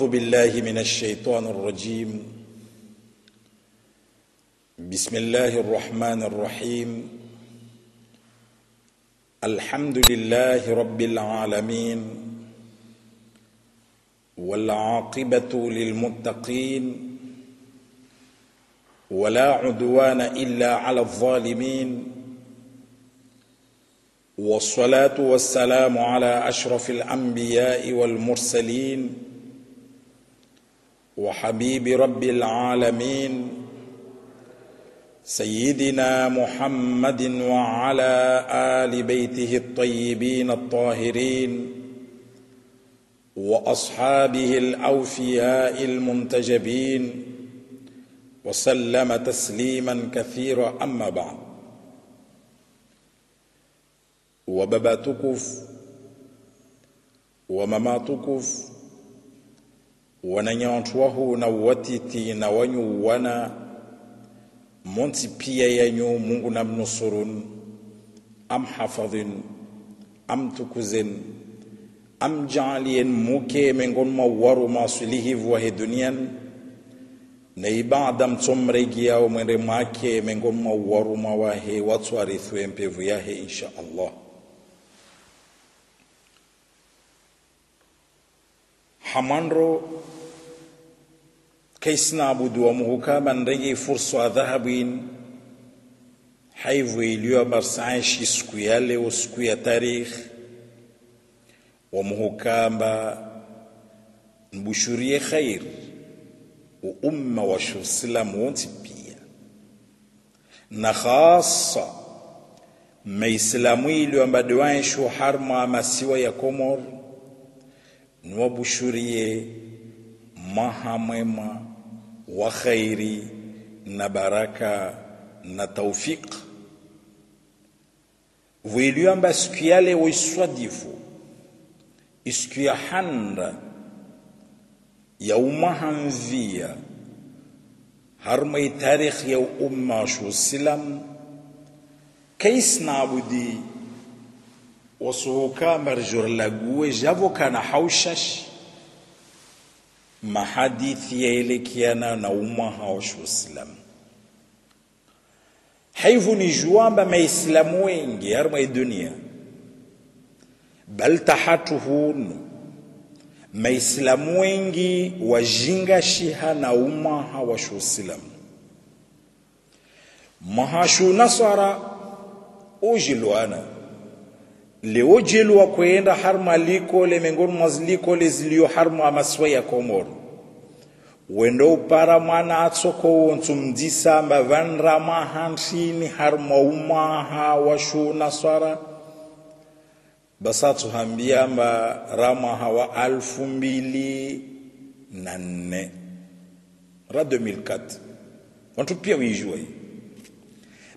أعوذ بالله من الشيطان الرجيم. بسم الله الرحمن الرحيم. الحمد لله رب العالمين والعاقبة للمتقين ولا عدوان إلا على الظالمين. والصلاة والسلام على أشرف الأنبياء والمرسلين وحبيب رب العالمين سيدنا محمد وعلى آل بيته الطيبين الطاهرين وأصحابه الأوفياء المنتجبين وسلم تسليما كثيرا أما بعد. baba tukufu wa mama wahu wananyantwahu na watiti na wanyu wana monti pia yanyu mungu namnusurun tukuzin am jaalien muke mengon ma waru masulihivu wahe dunian na ibada mtsomregiao mwende make mengon ma waru watu watswarithwe mpevu yahe insha allah hamandro kaisna abudu wa muhukama ndege fursa dhahabin haivu iliyo barsaishi siku ya leo siku ya tarikh wa muhukamba mbushurie khair wa umma wa shusilamu wonti pia na khasa maislamu iliyo mbadwaishu harma masiwa ya komor niwabushurie maha mwema wa khairi na baraka na taufik vuiliamba siku yale waiswadifu isiku ya handa ya umaha mvia harma tarikh ya umma shu silam kaisna wasuhuka marjur lague javo kana haushash mahadithi yaelekeana na umaha wa shuislamu haivu ni juamba maislamu wengi harma dunia bal tahatuhun maislamu wengi wajinga shiha na umaha wa shuislamu mahashu nasara ujilwana leojelwa kwenda harma likole mengoni mwazilikole ziliyo harma amaswa ya komoro. Wendo upara mwana atsoko wontu mdisamba vanrama hanshini harma umaha washuna swara basatu hambiamba ramaha wa alfu mbili na nne. Ra 2004 wantu pia hii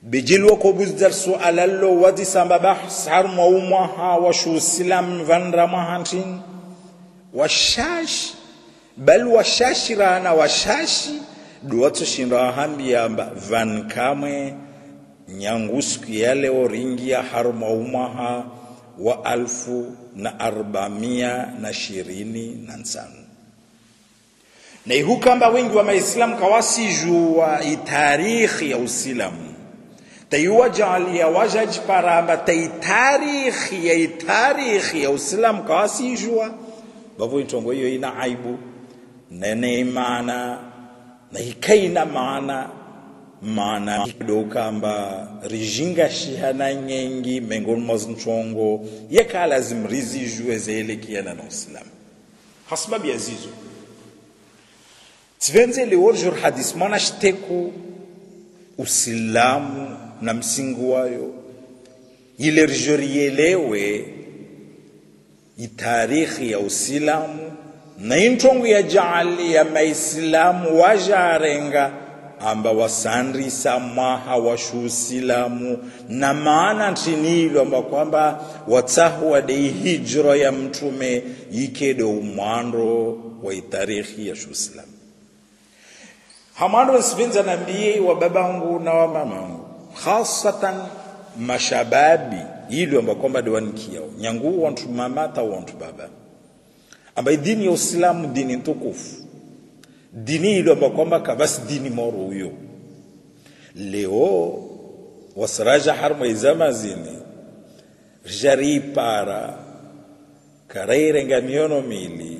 bijilwa ko buzdar su alallo wadi samba bahs har mauma ha wa shu silam van ramahantin washash bal washash rana washashi duwatu shinda hambi amba van kamwe nyangusku yale ya har mauma ha wa alfu na arbamia na shirini na nsanu na ihukamba wengi wa maislamu kawasijua itarikhi ya usilamu taiwajalia wajaji paramba tai tarikhi ya ya usilamu kawasijua bavo itongo hiyo ina aibu nene imana na ikaina maana maana dokamba rijinga shihana nyengi mengoni mwazinchongo yekala zimrizijue zeelekiana na usilamu hasbabu ya zizo tivenzele orjor hadis mwana shiteku usilamu na msingi wayo. Ile rijorielewe itarikhi ya usilamu na intongo ya jaali ya maisilamu wajarenga amba wasandrisa mwaha washu usilamu na maana ntinilo amba kwamba watsahuwade hijro ya mtume yikede umwando wa itarikhi ya shuislamu hamwando wasivinza nambiye wa babangu na wa mamangu khasatan mashababi ili amba kwamba diwanikiao nyangu wantu mama ta wantu baba. Ambaye dini ya uislamu dini ntukufu. Dini ile amba kwamba kabasi dini moro huyo. Leo wasiraja harma izama zini rijaripara karairenga miono mili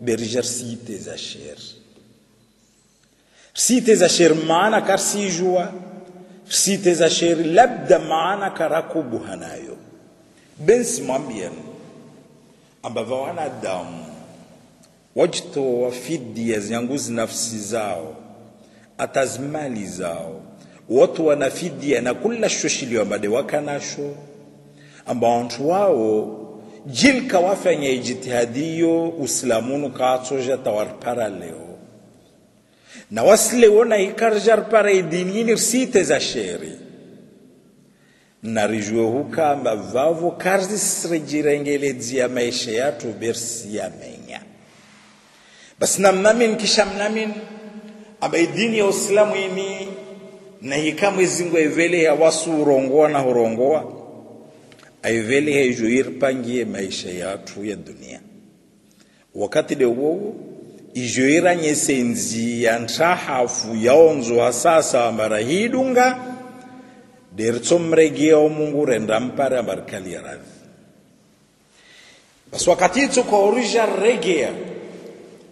berijar site za sher. Site za sher maana karsijua site za sheri labda maana karakubu hanayo. Bensi mwambia ambavyo wanadamu wajitoa fidia zanguzi nafsi zao atazimali zao. Watu wana fidia na kula shoshiliwa mbade wakanasho amba wantu wao jilka wafanya ijitihadiyo usilamunu kaatsoja tawarpara leo na wasile wona ikarjar para idinini site za sheri. Na rijue hukamba vavo karzi srijirengeledzia maisha yatu bersi yamenya basi namnamin kisha mnamin amba idini ya uislamu ini na hikamwe zingwa ivele ya wasu urongoa na hurongoa aivele hejo irpangie maisha yatu ya dunia. Wakati de wowo ijo nyesenzi nzi ya ntahafu yaonzo hasasa mara hidunga deritsomregea mungu renda mpare radhi basi wakati itso orija regea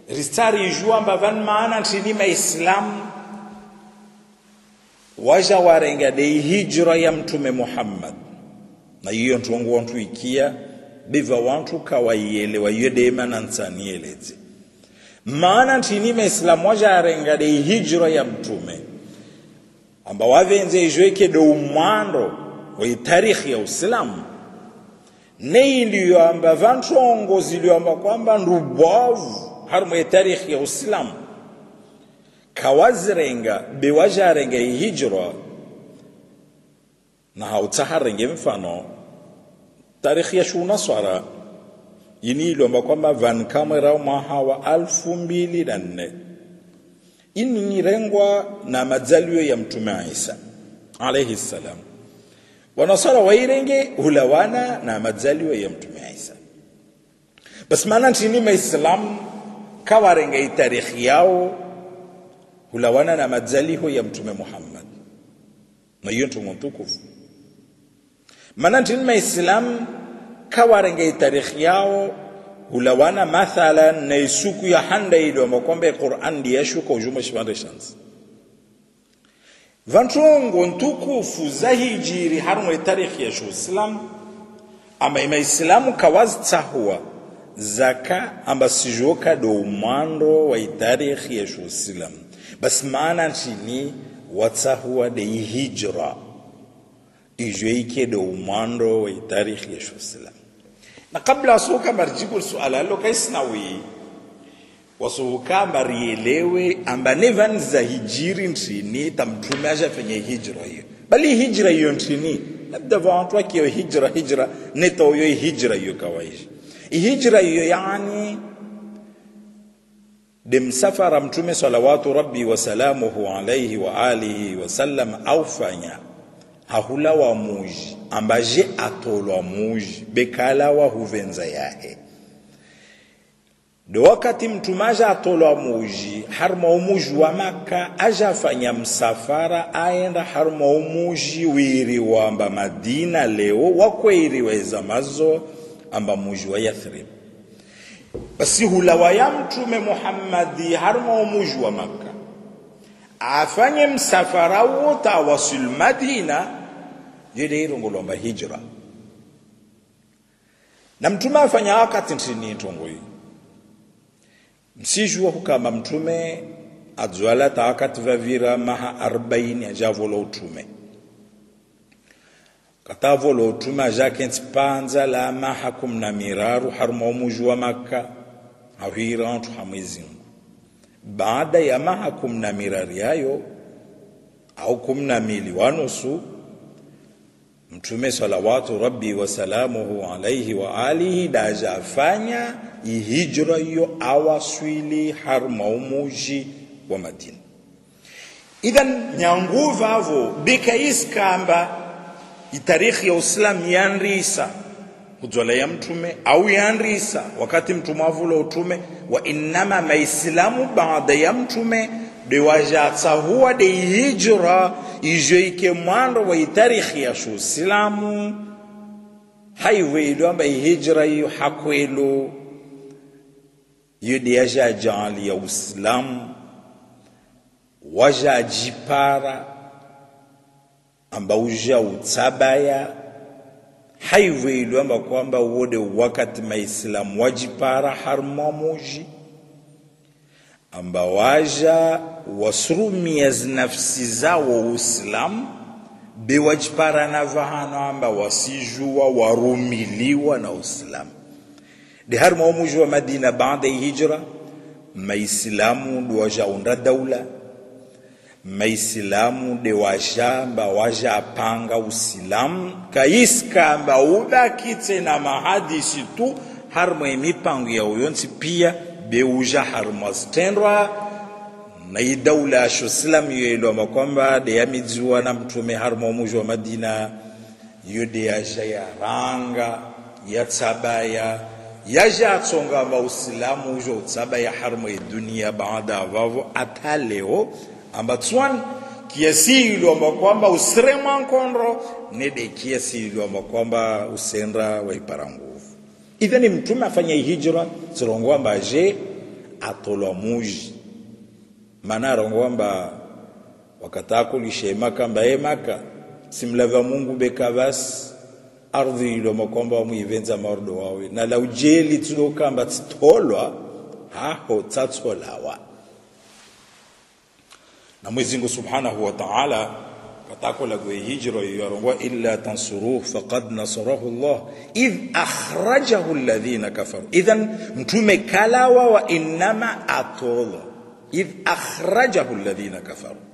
ristari ijua amba van maana ntini maislamu waja warenga dei hijra ya mtume muhammad. Na iyo ntuongo wantu ikia biva wantu kawaiyelewa iyo dema na ntsanieleze maana tini maislamu waja arenga de ya mtume. Amba wavenze ijweke do umwando wa tarikhi ya uislamu. Nei ndiyo amba vantongo amba kwamba ndubwavu harimo ya tarikhi ya uislamu. Kawazirenga bewajarenga ihijira na hautsaharenge mfano tarikhi ya shunaswara ini ilomba kwamba vankamwera mwaha wa alfu mbili na nne. Inirengwa na mazalio ya mtume Isa alayhi salam. Wanasara wairenge hulawana na mazalio ya mtume Isa. Bas maana ntini maislamu kawarenga itarikhi yao hulawana na mazalio ya mtume Muhammad. Na ndio mtukufu. Maana ntini maislamu kawarenga itarikhi yao hulawana mathalan na isuku ya handa ile amakwamba Qur'an ndiyashuka ujuma shibande shansi. Vantongo ntukufu za hijiri harumwe tarikhi ya islam ama ima islamu kawazi tsahua zaka amba sijoka do umando wa itarikhi ya islam. Bas maana ntini watsahua de hijra ijweike do umando wa itarikhi ya islam na kabla wasuhuka marjibu suala lo kaisnawi wasuka marielewe amba nevan za hijiri ntini tamtume aja fenye hijra hiyo. Bali hijra hiyo ntini labda vantu wakiyo hijra hijra neto yo hijra hiyo kawaishi hijra hiyo yani de msafara mtume salawatu rabbi wasalamuhu alaihi wa alihi wasallam aufanya hahula wa muji ambaje atolwa muji bekala wa huvenza yahe. Do wakati mtumaja atolwa muji harma umuji wa maka ajafanya msafara aenda harma umuji wiri wamba madina leo wakweiriweza mazo amba muji wa yathrib. Basi hulawa ya mtume muhammadi harma umuji wa maka afanye msafara wote awasil madina jede irongolomba hijra na mtume afanya wakati ntini hii msijua hukama mtume adzwala ta wakati vavira maha arbaini ajavola utume. Katavola utume ajake ntsipanza la maha kumi na miraru haruma umuji wa makka hahwira antu hamwezingu baada ya maha kumi na mirari yayo au kumi na mili wanusu mtume salawatu rabbi wasalamuhu alaihi wa alihi daja afanya ihijra iyo awaswili harumaumuji wa madina. Idhan nyanguva avo bikaiskamba itarikhi ya uislamu yanrisa hudzwala ya mtume au yanrisa wakati mtume avula utume wa innama maislamu baada ya mtume de wajatsa huwa de hijra ijo ike mwando wa itarikhi ya shu silamu. Haiwelo amba hijra hiyo hakwelo iyo de yaja jali ya uislamu waja jipara. Amba uja utsabaya haiwelo amba kwamba wode wakati maislamu wajipara harmamuji amba waja wasurumia zinafsi zawo uislamu bewajipara vahano amba wasijua warumiliwa na uislamu de har wa madina baada hijra maislamu dwajaunda daula maislamu de wajamba waja apanga usilamu kaiska amba ubakitse na mahadisi tu harmo emipango ya uyonsi pia beuja harmo zitendwa na i daula asho silamu yoelwama kwamba de yamidziwa na mtume harmo muji wa madina yo de yaja ya yatsabaya yaja atsonga ma usilamu wa utsabaya harmo dunia baada avavo ata leo amba tswan kiasi iliomba kwamba usirema nkondro nede kiasi iliomba kwamba usenra waipara nguvu. Idhani mtume afanya hijra zirongwamba je atolwa muji mana arongwamba wakatakulishe maka e maka. Simlava mungu bekavas ardhi ilwamba kwamba wamwivenza maordo wawe. Na laujeli tudokamba tsitolwa haho tsatsolawa. Na mwezingu Subhanahu wa Ta'ala katakola gwe hijro yarongwa illa tansuruhu faqad nasarahu Allah. Idh akhrajahu alladhina kafaru. Idhan mtume kalawa wa inama atola إذ أخرجه الذين كفروا.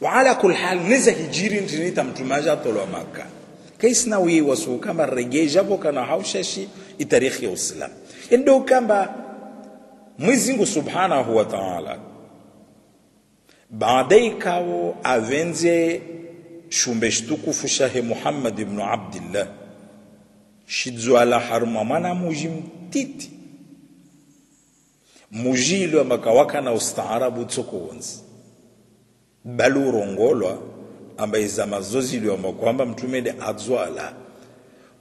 وعلى كل حال نزه جيرين تنيتا متماجا طلوا مكة. كيس ناوي وسو كما رجي جابو كان حوششي التاريخ يوسلام إندو كما مزينغو سبحانه وتعالى. بعدي كاو أفنزي شمبشتوكو فشاه محمد بن عبد الله. شدزو على حرم مانا موجم تيتي. Muji ilo makawaka na ustaarabu tsoko balu bali urongolwa amba izama zozi ilo kwamba mtumede adzwala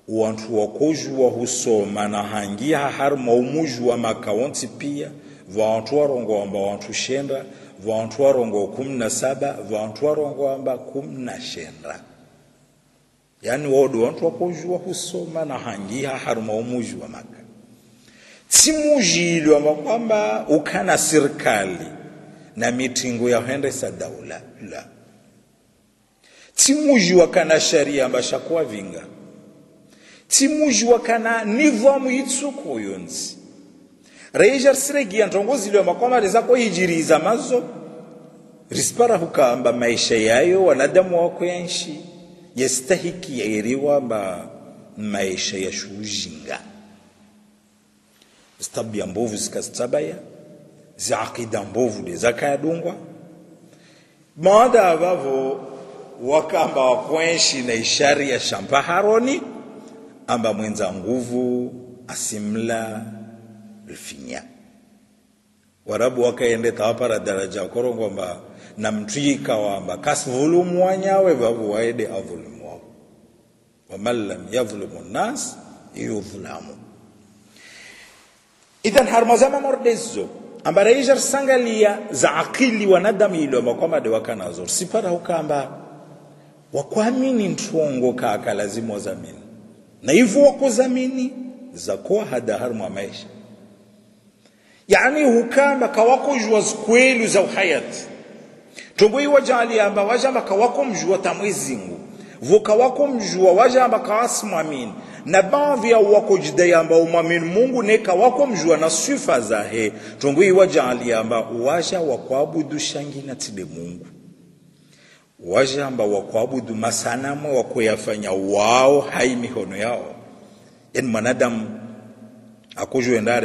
wantu wakojuwa husoma na hangia har maumuju wa makawonsi pia vantu warongo amba wantu shenda vantu warongo kumi na saba vantu warongo amba kumi na shenda yani wodo wantu wa husoma na hangia har maumuju wa maka tsimujili makwamba kwamba ukana serikali na mitingo ya hendesa daula la. Timuji wakana sharia mba shakuwa vinga. Timuji wakana nivamu yitsuko yonzi reija risiregia ntongoziliwa makwama rizako hijiriza mazo. Rispara hukamba maisha yayo wanadamu wako yanshi. Yastahiki yairiwa mba maisha ya shujinga zitabia mbovu zikasitabaya ziakida mbovu de zakayadungwa maada avavo wakamba wakwenshi na ishari ya shampa haroni amba mwenza nguvu asimla lfinya warabu wakaende tawapara daraja korongomba na mtwika wamba kasivulumu wanyawe vavu waede avulumu wao waman lam yavlumu nnas idhan harmazama mordezo. Ambara ijar sangalia za akili wanadamu iloma kwamade wakanazo. Sipara ukamba. Wakwamini ntongo kaka lazima wazamini. Na hivyo wakuzamini zakuwa hada harmwa maisha. Yani hukamba kawako jua kwelu za uhayati. Tongo iwa jali amba wajamba kawako mjua tamwezingu vuka wako mjua wajamba kawasimamini na baadhi ya wako jidai amba umamini mungu neka wako mjua na sifa zahe. Iwa jali amba waja wakwabudu shangina tide mungu. Waja amba wakwabudu masanamu wakoyafanya wao hai mihono yao. Yani mwanadamu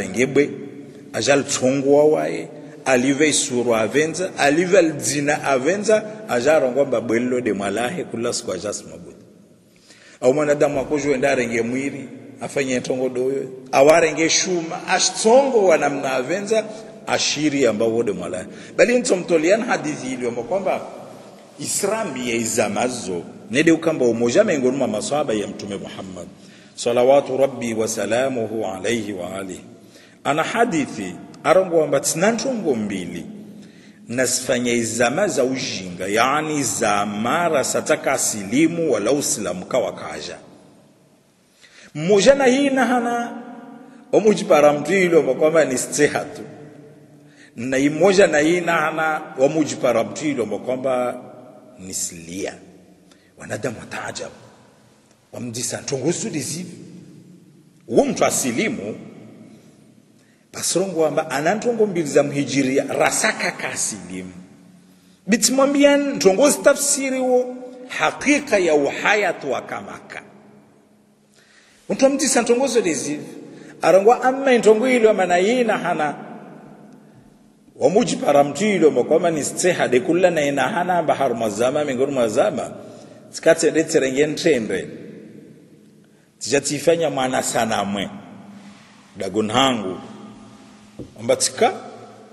ngebe ajal tsongwa waye alive isuru avenza alive dzina avenza ajarongwa mbabwelilo de mwalahe kula siku ajasimabudu au mwanadamu akujwenda ndarenge mwiri afanye tongo doyo. Awarenge shuma ashtongo wanamna avenza ashiri ambao wode mwala. Bali ntomtolian hadithi iliyo kwamba Islam ya izamazo nede ukamba umoja miongoni mwa maswahaba ya mtume Muhammad. Salawatu rabbi wa salamuhu alayhi wa alihi. Ana hadithi arongo tinantongo mbili nasifanya izama za ujinga yani za mara sataka asilimu wala usilamu kawa kaja mmoja na hii nahana omujipara mtu ilo kwamba ni steha tu. Na imoja na hii nahana wamujipara mtu ilo kwamba ni silia. Wanadamu wataajabu wamdisa tungusu zivi uwo mtu asilimu basirongo wamba ana ntongo mbili za mhijiria rasaka kasilimu bitimwambia ntongozi tafsiri wo hakika ya uhayatu wa kamaka mtu amdisa ntongozo lezivi arangwa amma ntongo ilo mana yina hana. Wamujipara mtu ilo makwama ni steha dekula na ina hana amba mazama mingoni mazama tikatende terenge ntrendre tichatifanya mwana sana mwe. Dagun hangu amba tika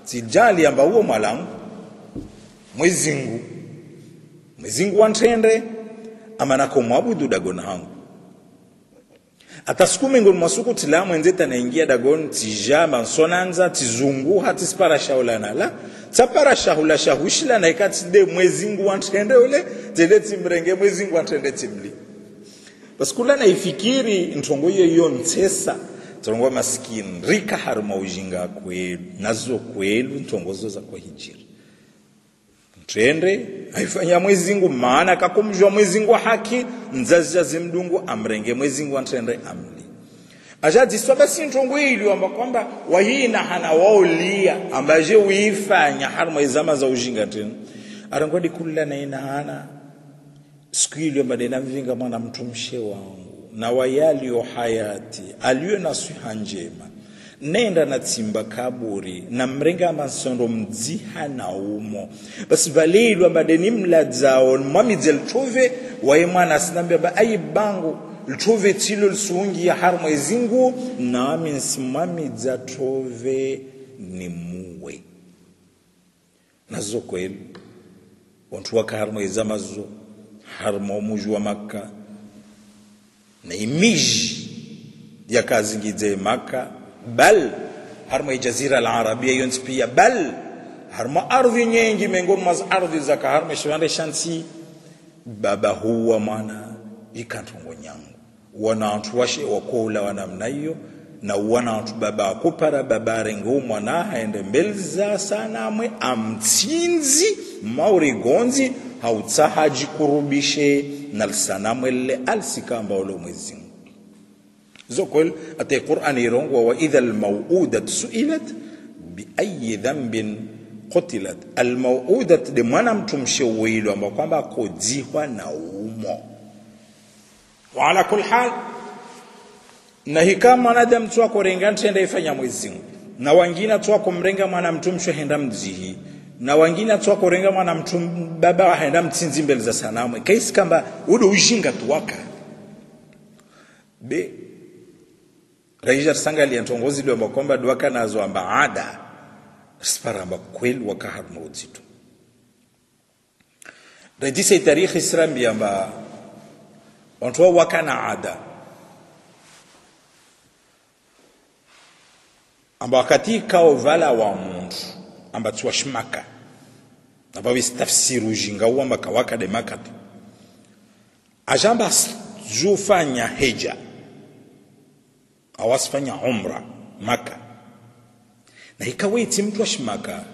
tijali amba uwo mwalangu mwezingu mwezingu wantrendre ama nako mwabudu dagon hangu. Atasiku mingoni mwasuku tilamu enze tanaingia dagon tija mansonanza tizunguha tisparashahulana la tsaparashahula shahushila naikatide mwezingu wantrende ule tede timrenge mwezingu wantrende timli. Pasikula naifikiri ntongo iyo iyo tongo maskin rika haruma ujinga kwelu nazo kwelu ntongozo za kwa hijira mtrende aifanya mwezingu maana kakumjua mwezingu haki nzazi za zimdungu amrenge mwezingu antende amli. Ajadiswa basi ntongo ili amba kwamba wahina hana waolia ambaje uifanya haruma izama za ujinga tena arangwadi na ina hana siku ili amba dena mvinga mwana mtumshe wangu na wayaliyo hayati aliyo na swiha njema. Nenda na tsimba kaburi na mrenga masondo mdziha na umo. Basi valilwa madeni mladzao mwamidze ltove waye mwana asinambia ba ayi bangu ltove tsilo lisuungia har mwezingu nami nsimwamidza tove ni muwe. Nazo kwelu wantu waka har mweza mazo har mwamuji wa makka na imiji ya kazi ngize maka bal harma jazira alarabia yons pia bal harma ardhi nyengi mengo maz ardhi za harma shwande shansi baba huwa mwana ikantongo nyangu wana watu washe wakola wa namna hiyo na wana watu baba akupara baba rengo mwana haende mbelza sana mwe amtsinzi mauri gonzi hautsahaji kurubishe nalsanamu elle alsikamba ulo mwezingu zokol ate qur'an irongwa wa idha almauudat su'ilat bi ayi dhanbin qutilat. Almawudat de mwana mtumshe uilo amba kwamba kodzihwa na umo. Wa ala kul hal na hikama mwanadamu twako renga ntenda ifanya mwezingu na wangina twako mrenga mwana mtumshe henda mdzihi na wangine twakorenga mwana mtu baba haenda mtsinzi mbele za sanamu. Kaisi kamba udo ujinga tuwaka. Be raija sanga ntongozi ndio kwamba duaka nazo amba ada sparamba kweli wakahar maudzito rajisa tarikhi isrambi amba wantu wakana ada. Amba wakati kao vala wa mundu amba na abawi tafsiri ujinga uwamba maka de makatu ajamba zufanya heja awasifanya umra maka. Na ikaweti mtu ashimaka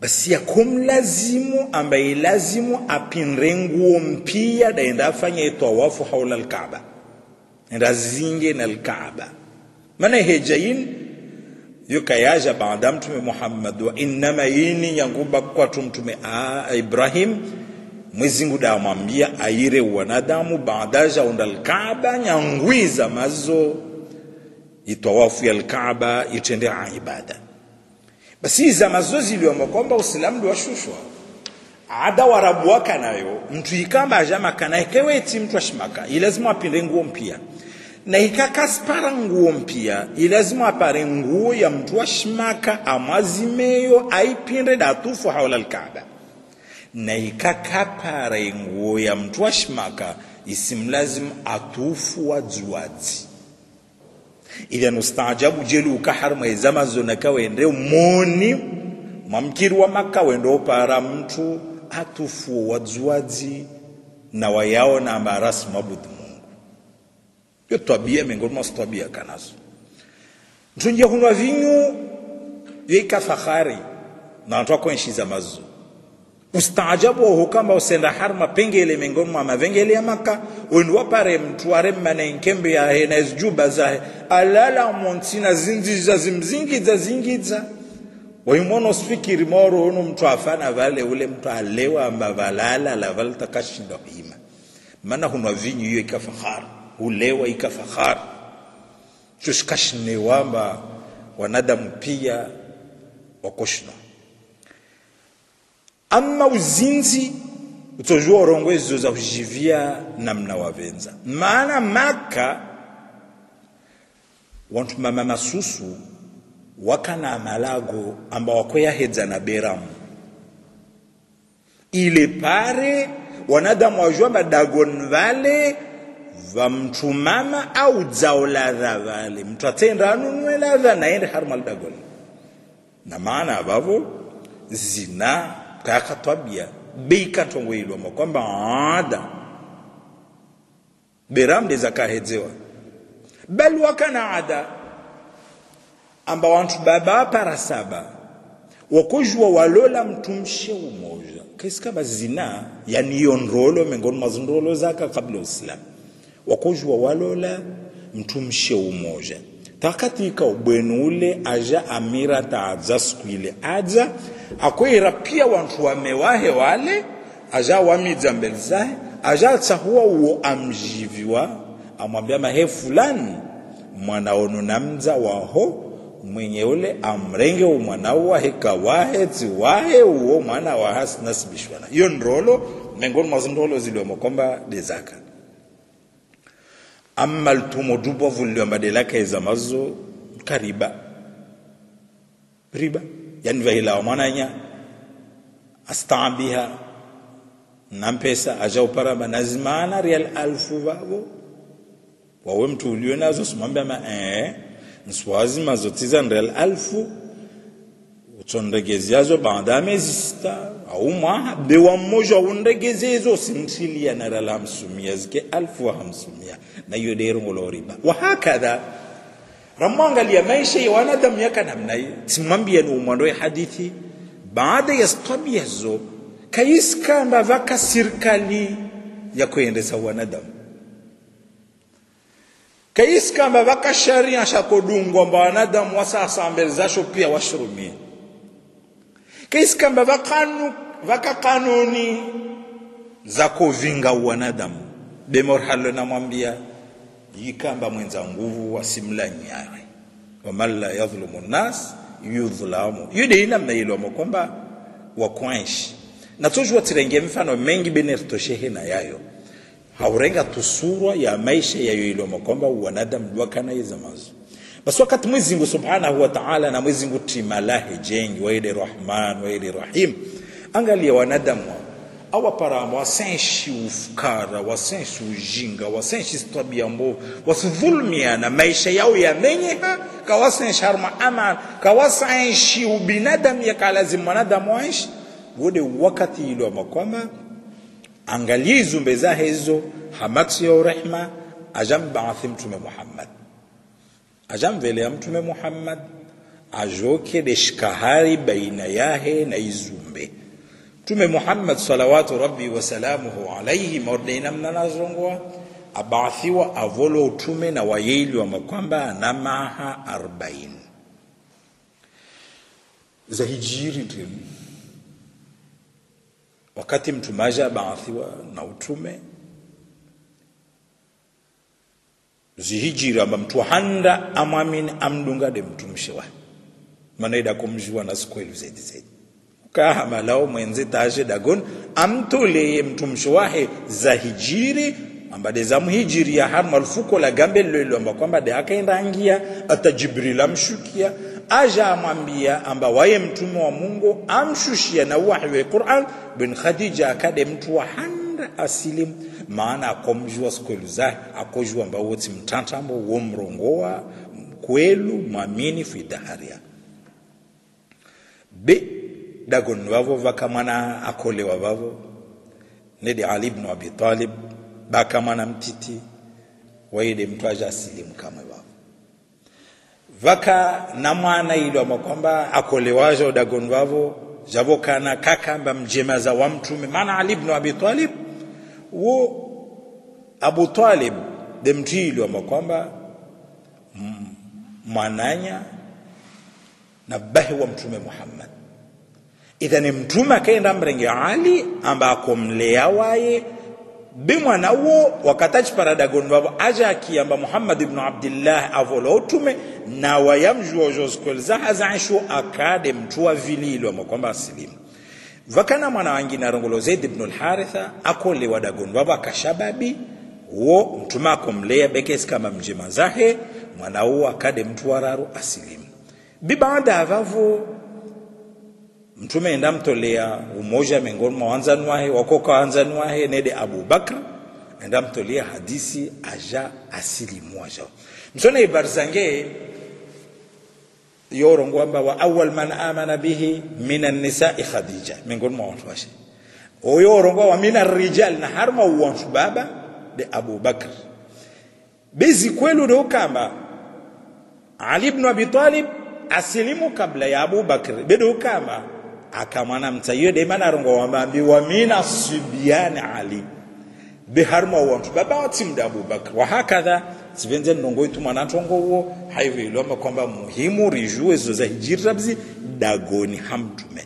basi yakomlazimu ambaye lazimu apinre nguo mpia daenda afanya itawafu haula alkaaba. Enda zinge na alkaaba. Maana hija yin yukayaja baada mtume Muhammad wa innama yini yanguba kwa mtume Ibrahim mwezingu damwambia aire wanadamu baadaja unda Kaaba nyangwiza mazo itawafu ya Kaaba itendea ibada. Basi za mazo iliyomo kwamba uislamu ndio washushwa. Ada warabu waka nayo mtu ikamba ajama kana ikeweti mtu ashimaka ilazima apinde nguo mpya na ikakaspara nguo mpya ilazima apare nguo ya mtu wa shimaka amwazimeyo aipinde datufu haula alkaaba. Na ikakapare nguo ya mtu wa shimaka isimlazimu atufu wa juadzi idhan ustaajabu jelu ukaharma izama zona kawende moni mwamkiri wa maka wende opara mtu atufu wa juadzi na wayaona ambarasi mabudu mungu yo twabia miongoni mwa twabia kanazo mtunjia hunwa vinyu yoika fahari na watu wakuenshiza mazu. Ustaajabu waho kamba usenda harma pengele miongoni mwa mavengele ya maka. Wendu wapare mtu inkembe nkembe yahe na zijuba zahe alala montina zinziza zimzingiza zingiza. Waimono usifikiri moro uno mtu afana vale ule mtu alewa amba valala la valta kashindo hima. Maana hunwa vinyu hiyo ikafahari ulewa ikafahari. Tuskashne wamba wanadamu pia wakoshna ama uzinzi utojua orongwezo za hujivia namna wavenza. Maana maka wantu mama masusu wakana malago amba wakweyahedza na beramu. Ile pare wanadamu wajua madagon vale va mtu mama au dzao ladha vale mtu atenda anunue ladha naende harmal dagol na maana avavo zina kakatwabia bei katongoilwama kwamba ada. Beramde zakahedzewa bal wakana ada amba wantu baba para saba wakujwa walola mtumshe umoja. Kaisikaba zina yani iyo nrolo miongoni zaka kabla uislamu wakojua walola mtumshe umoja. Takatika ubwenu ule aja amira taadza siku ile. Adza akwira pia wantu wamewahe wale aja wamidza mbele zahe aja atsahuwa uwo amjiviwa amwambia mahe fulani mwana ono namdza waho mwenye ule amrenge umwana wahe kawahe tsiwahe mwana wahe asinasibishwana iyo nrolo mengoni mwa zindrolo ziliwemo kwamba dezaka amma ltumo dubo vulliwa madelaka eza mazo kariba riba. Yani vahilawa mwananya. Astambiha nampesa ajau uparama nazimana rial alfu vavo wawe mtu ulio nazo simwambia ma eh nswazi zotiza rial alfu. Utsondegeziazo baada ya miezi sita au mwaha bewa mmoja undegezezo simtilia na rial hamsumia zike alfu wa hamsumia na hiyo derongolo riba wahakadha ramwangalia maisha ya wanadamu yaka namna hii. Simwambia ni umwandoe hadithi. Baada ya tabia zo kaiskamba vaka ya kuendesa wanadamu. Kaiskamba vaka sharia shakodungwa mba wanadamu wasasa mbele zasho pia washurumie kaiskamba vakanu vaka kanuni za kuvinga wanadamu. Bemorhalo namwambia yikamba mwenza nguvu wasimlanyawe waman la yadhlumu nnas yudhlamu. Yude inamna ilwamo kwamba wakwanshi natojua tirenge mfano mengi benertoshehe na yayo. Haurenga tusurwa ya maisha yayo ilomo kwamba wanadamu lwakana yezamazo basi wakati mwezingu subhanahu wa ta'ala na mwezingu timalahe jengi waide rahman waide rahim angalia wanadamu awaparama wasenshi ufukara wasenshi ujinga wasenshi tabia mbovu wasivulumiana maisha yao yamenyeha kawasenshi harma aman kawasenshi ubinadamu yakalazimu mwanadamu waishi wode wakati ilo kwamba angalie izumbe zahe hizo hamati ya urehma ajambaathi mtume muhammad. Ajamvelea mtume muhammad ajoke deshikahari baina yahe na izumbe mtume muhammad salawatu rabbi wasalamuhu alaihi maordainamna nazongoa abaathiwa avolo utume na wayeiliwa makwamba na maha arbain za hijiri ndio. Wakati mtumaja abaathiwa na utume zihijiri amba mtu handa amwamini amdungade mtumshe wa manaida kumjua na sikweli zaidi zaidi kahamalao mwenze taje dagon amtoleye mtumshi wahe za hijiri amba de zamu ya har malfuko la gambe lelo amba kwamba de akaenda angia ata jibril amshukia aja amwambia amba waye mtume wa mungu amshushia na wahi wa quran bin khadija akade mtu wa handa asilimu maana akomjua sikwelu zahe akojua amba woti mtantambo wo mrongowa kwelu mwamini fi daharia be dagon vavo vakamwana akolewa vavo nedi ali ibn abi talib bakamwana mtiti waide mtu aja asilimu kamwe vaka na mwana ilwama kwamba akolewajo dagon vavo javokana kakamba mjemaza wa mtume. Maana ali ibn abi talib wo abu talib de mtu ilwama kwamba mwananya na bahi wa mtume muhammad idhani mtume akaenda mrenge ali amba akomlea waye. Be mwana wo wakatachi paradagon vavo aja akiamba muhammad ibnu abdillah avola utume na wayamjua joskolza hazaishu akade mtu wa vililo ama kwamba asilimu. Vakana mwana wangine arongolo zaid ibnu lharitha akolewa dagon vavo akashababi wo mtume akomlea bekesi kama mjema zahe mwana uo akade mtu wararu asilimu. Bibaada avavo mtume endamtolea umoja miongoni mwa wanzani wahe wakoka wanzani wahe nede abubakr endamtolea enda mtolea hadisi aja asilimu aja msone ibari zange yorongwamba wa awal man amana bihi min annisai khadija miongoni mwa wantu washe oyorongwa wa min arrijal na harma uwantu baba de abubakr bezi kwelu de ukamba ali ibn abi asilimu kabla ya abubakr bede ukamba akamwana mtsayo de mana rongo wambambi wa mina subyan ali. Be harma wantu baba watimda da bakr wa hakadha? Sivenze nongo itu mwana tongo wo haivi iloma kwamba muhimu rijue zo za hijira bzi dagoni hamtume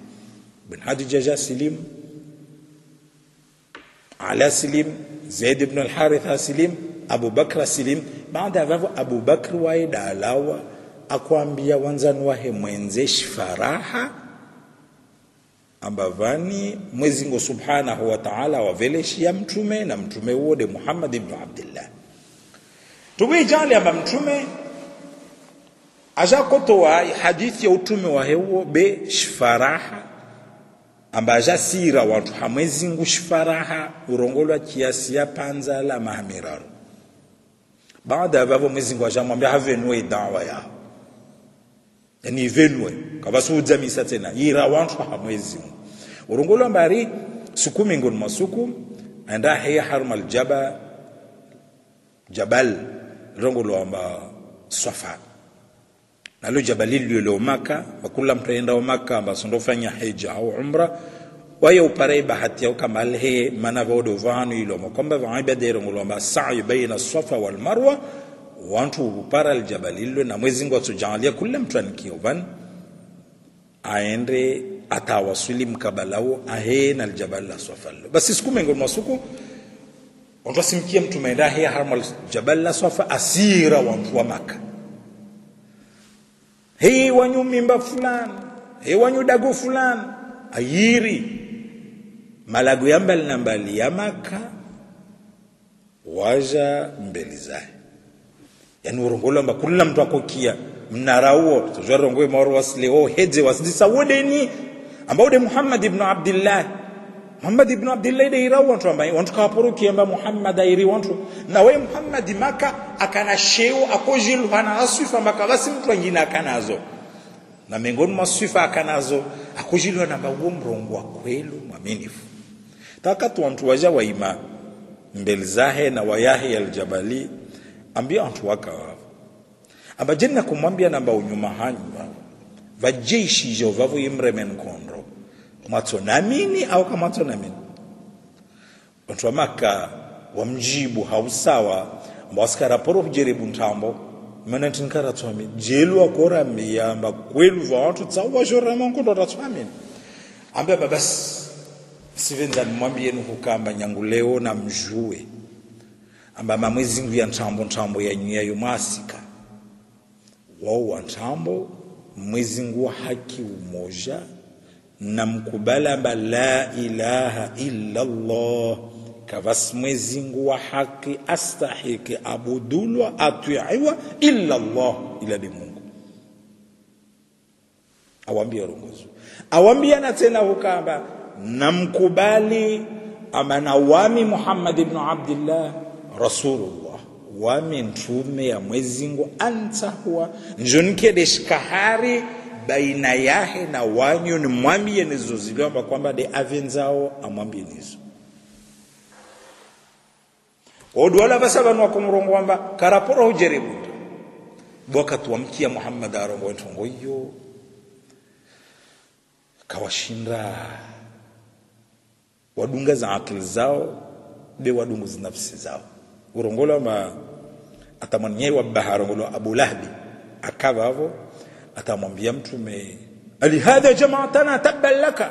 bin hadi jaja silim ala silim zaid ibn al haritha silim abu bakr asilim baada ya vavo abu bakr waye dalawa akwambia wanzani wahe mwenzeshi faraha ambavani mwezingo subhanahu wa ta'ala waveleshia mtume na mtume wode muhammad ibn abdillah tuwijali amba mtume ajakotowa hadithi ya utume wahewo be shfaraha amba ajasira watu hamwezingu shfaraha urongolwa kiasi ya panza la mahamiraru. Baada ya vavo mwezingu ajamwambia havenue dawa yao yani ivenwe kavasuudzamisa tena. Yira wantu hamwezingu urongolwa mbari suku mingoni masuku anda hiya heya haruma aljaba jabal rongolwa mba swafa. Nalo jabali lilo maka wakula mtaenda wa maka amba sondofanya hija au umra. Waye upare bahati yao kama alhe mana vodo vanu ilo. Makomba vaibade rongolwa mba sa'i baina swafa wal marwa wantu upara aljabali lilo na mwezi ngwa tujalia kula mtu anikiyo van aende atawasuli mkabalao ahe na aljabal la safa lilo basi siku masuku watasimkia mtu maenda ahe harmal jabal la safa asira wantu wa maka he wanyu mimba fulani he wanyu dago fulani ayiri. Malago ya mbali na mbali ya maka waja mbeli zae yani urongolo amba kula mtu akokia mnarauo tujwarongoe mawaro wasile o hedze wasidisa wodeni ambao de muhammad ibn abdillah. Muhammad ibn abdillah de irawu wantu ambaye wantu kawaporuki amba muhammad airi wantu na we muhammad maka akana sheu akojilu hana aswifa maka basi mtu wengine akanazo. Na miongoni mwa sifa akanazo akojil na bawo mrongo wa kwelu mwaminifu. Takati wantu waja waima mbele zahe na wayahi aljabali ambia wantu waka amba jenna kumwambia namba unyuma hanyu wavo vajeshi jo vavo imremen kondro mwato namini au kamwato namini wa maka wamjibu hausawa mbawasikara poro kujeribu ntambo. Mana tinkara tswami jelu akora miyamba kwelu vawantu tsawa shora mankondo tatswami ambe babas sivenza nimwambieni kukamba nyangu leo na mjue. Amba mamwezingu ya ntambo ntambo ya nyuya yumasika wao wa ntambo mwezi ngu wa haki umoja na mkubala amba la ilaha illa Allah kavasi mwezingu wa haki astahiki abudulwa atwiiwa illa Allah ila ni Mungu. Awambia rongozo awambia na tena hukamba namkubali ama na wami Muhammad ibn Abdullah rasulullah. Wami ntume ya mwezingu anta huwa. Njonikede shikahari baina yahe na wanyu ni mwambie nizo ziliomba kwamba de avenzao amwambie nizo odwala basabanu wakumrongo kwamba karaporo hujeribu boka tuamkia Muhammad arongo ntongo hiyo. Kawashinda. Wadunga za akili zao be wadungu za nafsi zao. Urongolo ma atamwanyei wa baharongolo Abu Lahbi. Akava atamwambia mtume ali hadha jamaatana tabban laka?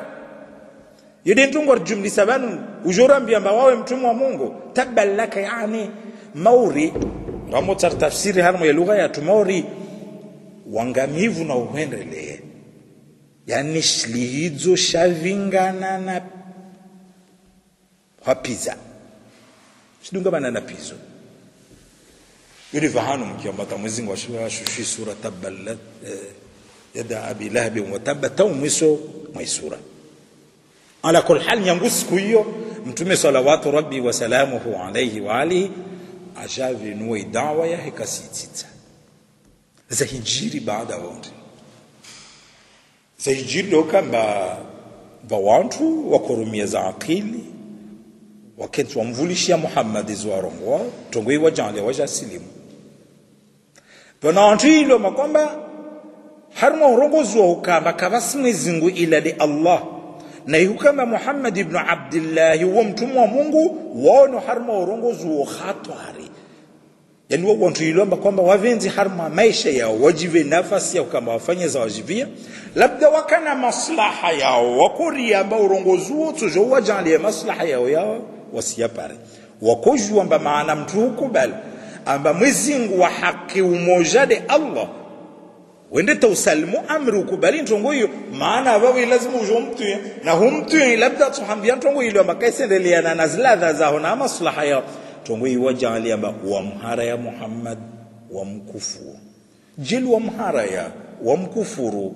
Yidintungor jumli sabanu ujurambia mbawawe mtume wa Mungu tabban laka yani mauri. Ramo tar tafsiri harmo ya lugha ya tumauri wangamivu na uhendelee. Yani shlihidzo shavingana na hapiza shidunga bana na pizo yule fahanu mkiambata mwezingu washushi sura tabballat yada abi lahabi wa tabba tau mwiso mwisura ala kul hal nyangu siku hiyo mtume salawatu rabbi wa salamuhu alayhi wa alihi ashavinua idawa ya hekasitita za hijiri baada wote. Za hijiri lokamba vawantu wakorumia za akili wakati wamvulishia muhammadi zwarongwa tongoi wajale wajasilimu vanantu ilo makwamba harmo urongoziwa ukamba kabasmi zingu ila de allah. Na ihukamba muhammad ibnu abdillahi wo mtumwa wa mungu wono harmo urongoziwo khatwari yani wo wantu ilomba kwamba wavenzi harma maisha yao wajive nafasi yao kama wafanye za wajivia. Labda wakana maslaha yao wakoria amba urongozi wo tujo wajalie maslaha yao yao wasiyapare wakojua amba maana mtu hukubali amba mwezingu wa haki umoja de allah. Wende tausalimu amri ukubali ntongo hiyo. Maana abawe lazima ujo mtu na humtu labda tuhambia ntongo hilo amba kaisendeleana na ziladha zao na maslaha yao ntongo hiyo wajali amba wamhara ya muhammad wamkufuru wa wamhara ya wamkufuru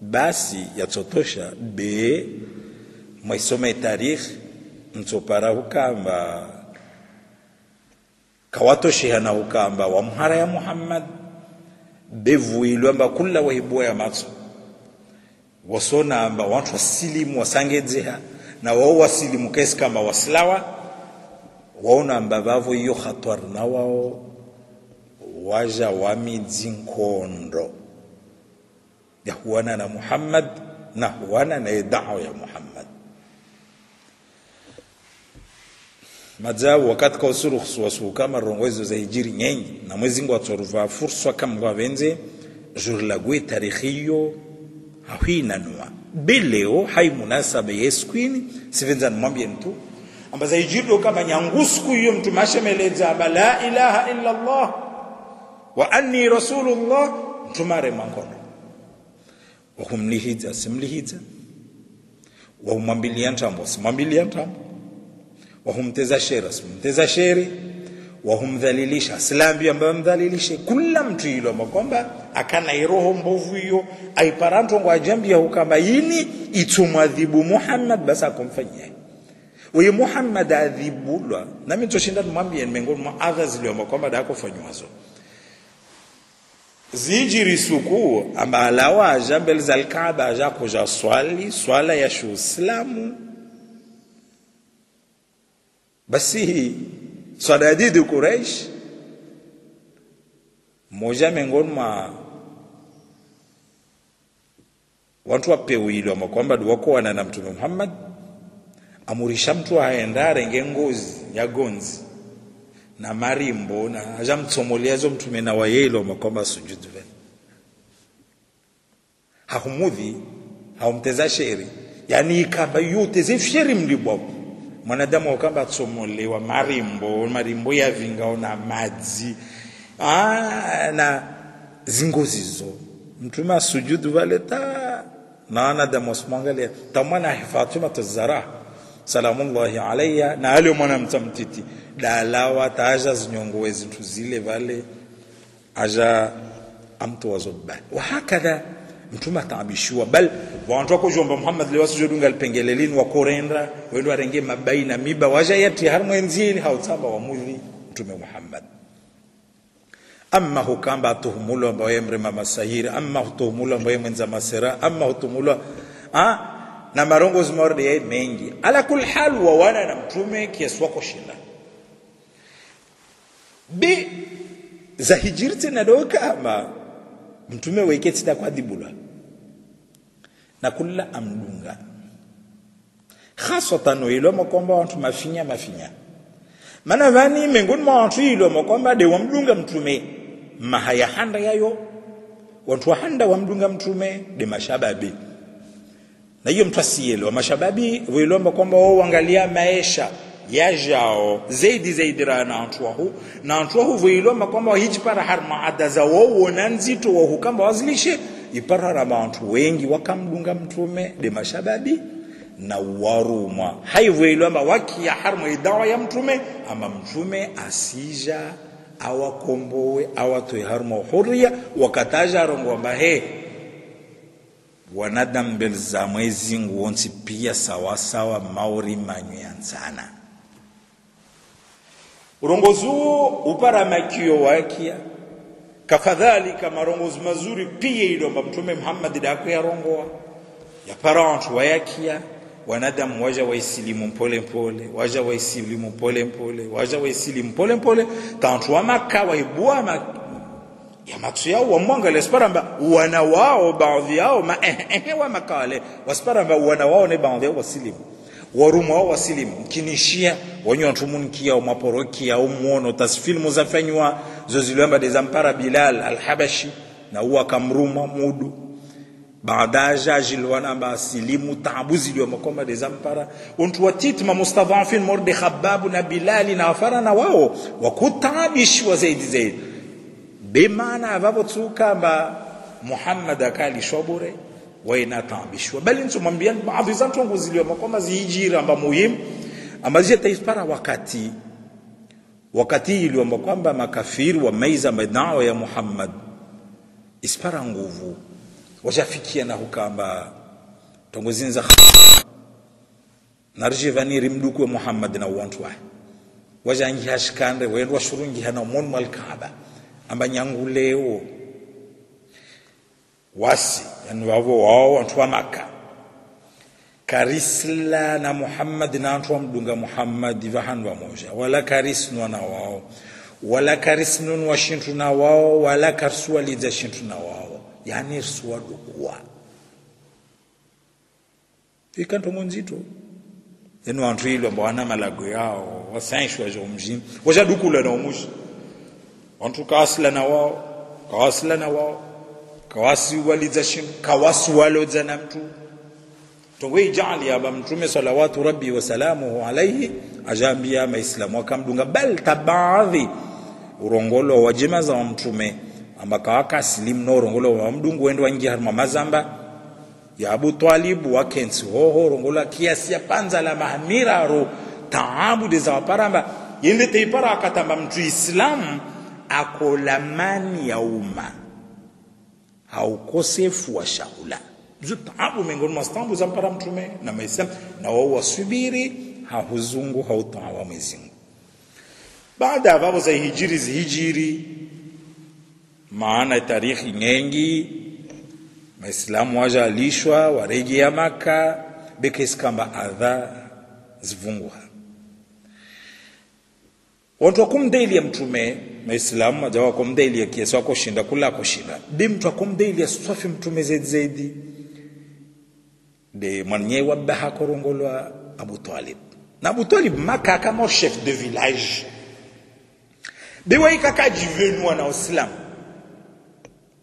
basi yatsotosha be mwaisome tarikhi mtsopara hukamba kawatoshehana wa wamhara ya muhammad. Bevuilwe amba kulla wahibua ya matso wasona amba wantu wasilimu wasangedzeha na wao wasilimu kesi kama wasilawa. Waona amba vavo iyo khatwar na wao. Waja wamidzi nkondo. Yahuwana na muhammad na huwana na dawa ya muhammad madzabu wakati kausuru khusuwasu kama rongozo za hijiri nyenyi na mwezi ngo atsoruva furswa kama wavenze jour la gwe tarikhiyo hawinanwa beleo hai munasaba yeskwini sivenza nimwambie mtu. Amba za hijiri kama nyangusku hiyo mtu mashemeleza aba la ilaha illa allah wa anni rasulullah mtumare mangono wakumlihidza simlihiza. Wahumwambilia ntambo simwambilia ntambo wahumteza sheri asimteza sheri. Wahumdhalilisha asilambi ambayo mdhalilishe kula mtu iloma kwamba akana iroho mbovu hiyo aiparantongo ajambia hukamba yini itumwadhibu muhammad basi akumfanyia. Uye muhammad adhibulwa. Nami toshinda nimwambie mengoni mwa adha ziliomba kwamba dakofanywazo zijiri suku amba alawa aja mbele za alkaaba aja kuja swali swala ya shuislamu basi swadadidi Quraish moja miongoni mwa watu wapewilwa makwamba wako wana na mtume Muhammad amurisha mtu aenda renge ngozi ya gonzi na marimbo na ajamtsomoleazo mtume na wayelo makwamba sujudu vile haumteza sheri. Yani ikamba yote zefsheri mlibwapo mwanadamu akamba tsomolewa marimbo marimbo yavingao na madzi. Ah, na zingozizo mtume asujudu vale ta. Na wanadamu wasimwangalia tamwana Fatima tazara salamullahi alaiha na alio mwana mtamtiti dalawa taaja zinyongowe zintu zile vale aja amtu wazobali wahakadha mtume ataabishiwa. Bal wantu wako jomba muhammad leo sijodunga lipengelelini wakorenda wendo arenge mabaina miba wajayati har mwenzini hautsamba wa mudhi mtume muhammad. Amma hukamba atuhumulwa ambaye mrema masahiri amma hutuhumulwa ambaye mwenza masera amma hutuhumulwa ah na marongo zimorde ya mengi. Ala kul hal wa wana na mtume kiasi wako shinda. Bi za hijirti na doka ama mtume weketi da kwa dibula na kulla amdunga. Khasatan iloma kwamba watu mafinya mafinya. Mana vani miongoni mwa watu iloma kwamba de wamdunga mtume. Mahaya handa yayo. Watu handa wamdunga mtume de mashababi. Na hiyo mtu asielewa mashababi wilomba kwamba wao wangalia maisha yajao zaidi zaidi ra na antwahu na antwahu vilomba kwamba hichi para har maada za wao na nzito wao kamba wazilishe ipara ra bantu wengi wakamdunga mtume de mashababi na warumwa. Waki wakia harmu idawa ya mtume ama mtume asija awakombowe awatoe harmu huria wakataja rongo he wanadamu mbele za mwezi nguonsi pia sawasawa mauri manywanzana urongozi huo upara makio wakia kafadhalika marongozi mazuri pia ilomba mtume Muhammad dakuyarongoa ya wantu wayakia wanadamu waja waisilimu mpole mpole waja waisilimu pole mpole waja waisilimu pole mpole tantu wa maka waibua ma ya matu yao wamwangalia sparamba wana wao baadhi yao ma eh, eh, wa makale wasparamba wana wao ne baadhi yao wasilimu warumu wao wasilimu kinishia wanyo ntumunikia au maporokia au muono tasfilmu zafanywa zozilwamba de zampara Bilal al-Habashi na uwa kamruma mudu. Baadaja jilwana ba silimu makoma de zampara untu watitma mustadhafin morde khababu na Bilali na wafara na wao wakutabishi wa zaidi zaidi. Bimana avavotsuka mba muhammad akali shobure waina tambishwa bali ntsumwambia baadhi za ntongo ziliwa makoma zihijira amba muhimu ambazo taispara wakati wakati iliomba kwamba makafiri wa maiza madawa ya muhammad ispara nguvu washafikia na hukamba tongozinza narje vaniri mduku wa muhammad na uwantwa wa wajangi hashikande wendo shurungi hana mon malkaba amba nyanguleo. Wasi yani wavo wao wantu wa maka karisla na muhammad na wantu wa mdunga muhammad vahandu vamoja wala karisnwa na wao. Wala karisnun wa na wao wala karsuwaliza shintu na wao. Yani rsuwa dukuwa ikantomo nzito yani antu ilo ambao wana malago yao wasaishwa jo mjini washadukula na umuji. Antu kawasila na wao kawasila na wao. Kawasi waliza shin kawasi waloza na we jaali aba mtume salawatu rabbi wa salamuhu alayhi ajambia maislamu akamdunga bal tabaadhi urongolo wa jema za mtume ambaka wakasilimu no urongolo wa mdungu wendo wangi harma mazamba ya Abu Talib wakensi hoho urongolo kiasi ya panza la mahamiraro taabu de za waparamba. Yende teipara akatamba mtu islamu akolamani ya umma. Haukosefu wa shahula mzu taabu miongoni mwa stambu za mpara mtume na maisema na wao wasubiri hahuzungu hautawa mwezingu baada ya babo za hijiri zihijiri maana tarikhi ngengi maislamu waja alishwa warejea maka bekesikamba adha zivunguha. Wantu ya mtume maislamu aja wakumdailia kiasi wako shinda kula kushinda. Bi mtu ya swafi mtume zaidi zaidi de mwenye wabaha korongolwa Abu Talib. Na Abu Talib maka kama chef de village. De waika kajivenua na Uislamu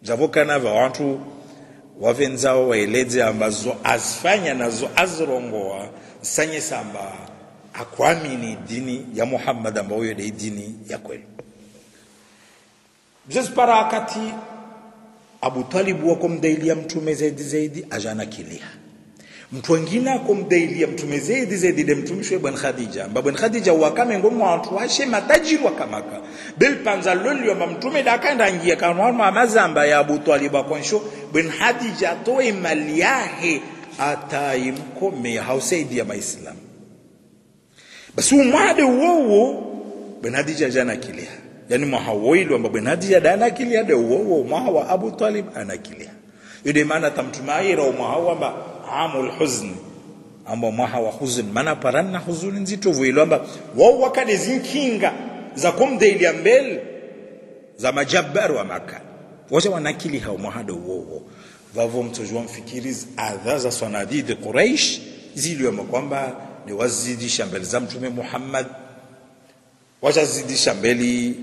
zavokana va watu wavenzao waeleze ambazo azifanya nazo azirongoa sanye samba akwamini dini ya Muhammad ambayo ni dini ya kweli. Bzezipara akati Abu Talib wako mdailia mtume zaidi zaidi ajana kilia mtu wengine akomdailia mtume zaidi zaidi de mtumishwe bwana khadija. Amba bwana khadija wakame ngo watu washe matajiri wakamaka bel panza lolio amba mtume dakanda ngia kanwa mazamba ya abu talib akonsho bwana khadija toe mali yahe ataimkome hausaidia maislamu. Basi umade uwowo bwana khadija jana kilia yani mwahawoilo amba bwana khadija dana kilia de uwowo mwaha abu talib anakilia yude maana tamtumaira umwaha amba amul huzn. Ambao mwaha wa huzn. Maana paranna huzuni nzito vuilo amba wao wakale zinkinga za kumdeilia mbele za majabbar wa maka. Wacha wanakili hao mwahado wowo vavo mtojua mfikiriz adha za sanadid quraish ziliwemo kwamba ni wazidisha mbele za mtume muhammad. Wachazidisha mbele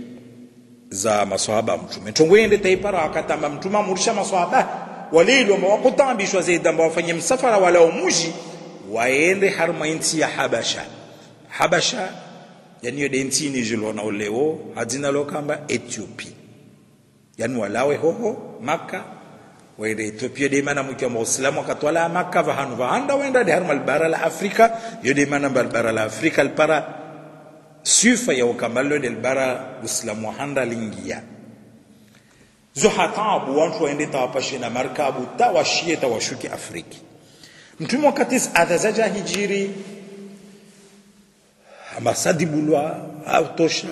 za maswahaba mtume. Tongwende taipara wakatamba mtume amurisha maswahaba walilo ambao wakutambishwa zaidi ambao wafanye msafara wala umuji waende harma inti ya habasha habasha yani yo denti uleo hadina lokamba ethiopia yani walawe hoho maka waende ethiopia de mana mukya muislamu akatwala maka vahanu vahanda waenda de harma albara la afrika yo de mana albara la afrika alpara sufa ya ukamalo del bara uislamu handa lingia zo hatabu wantu waende tawapashe na markabu tawashie tawashuki afriki mtume wakati adhazaja hijiri amasadi bulwa au tosha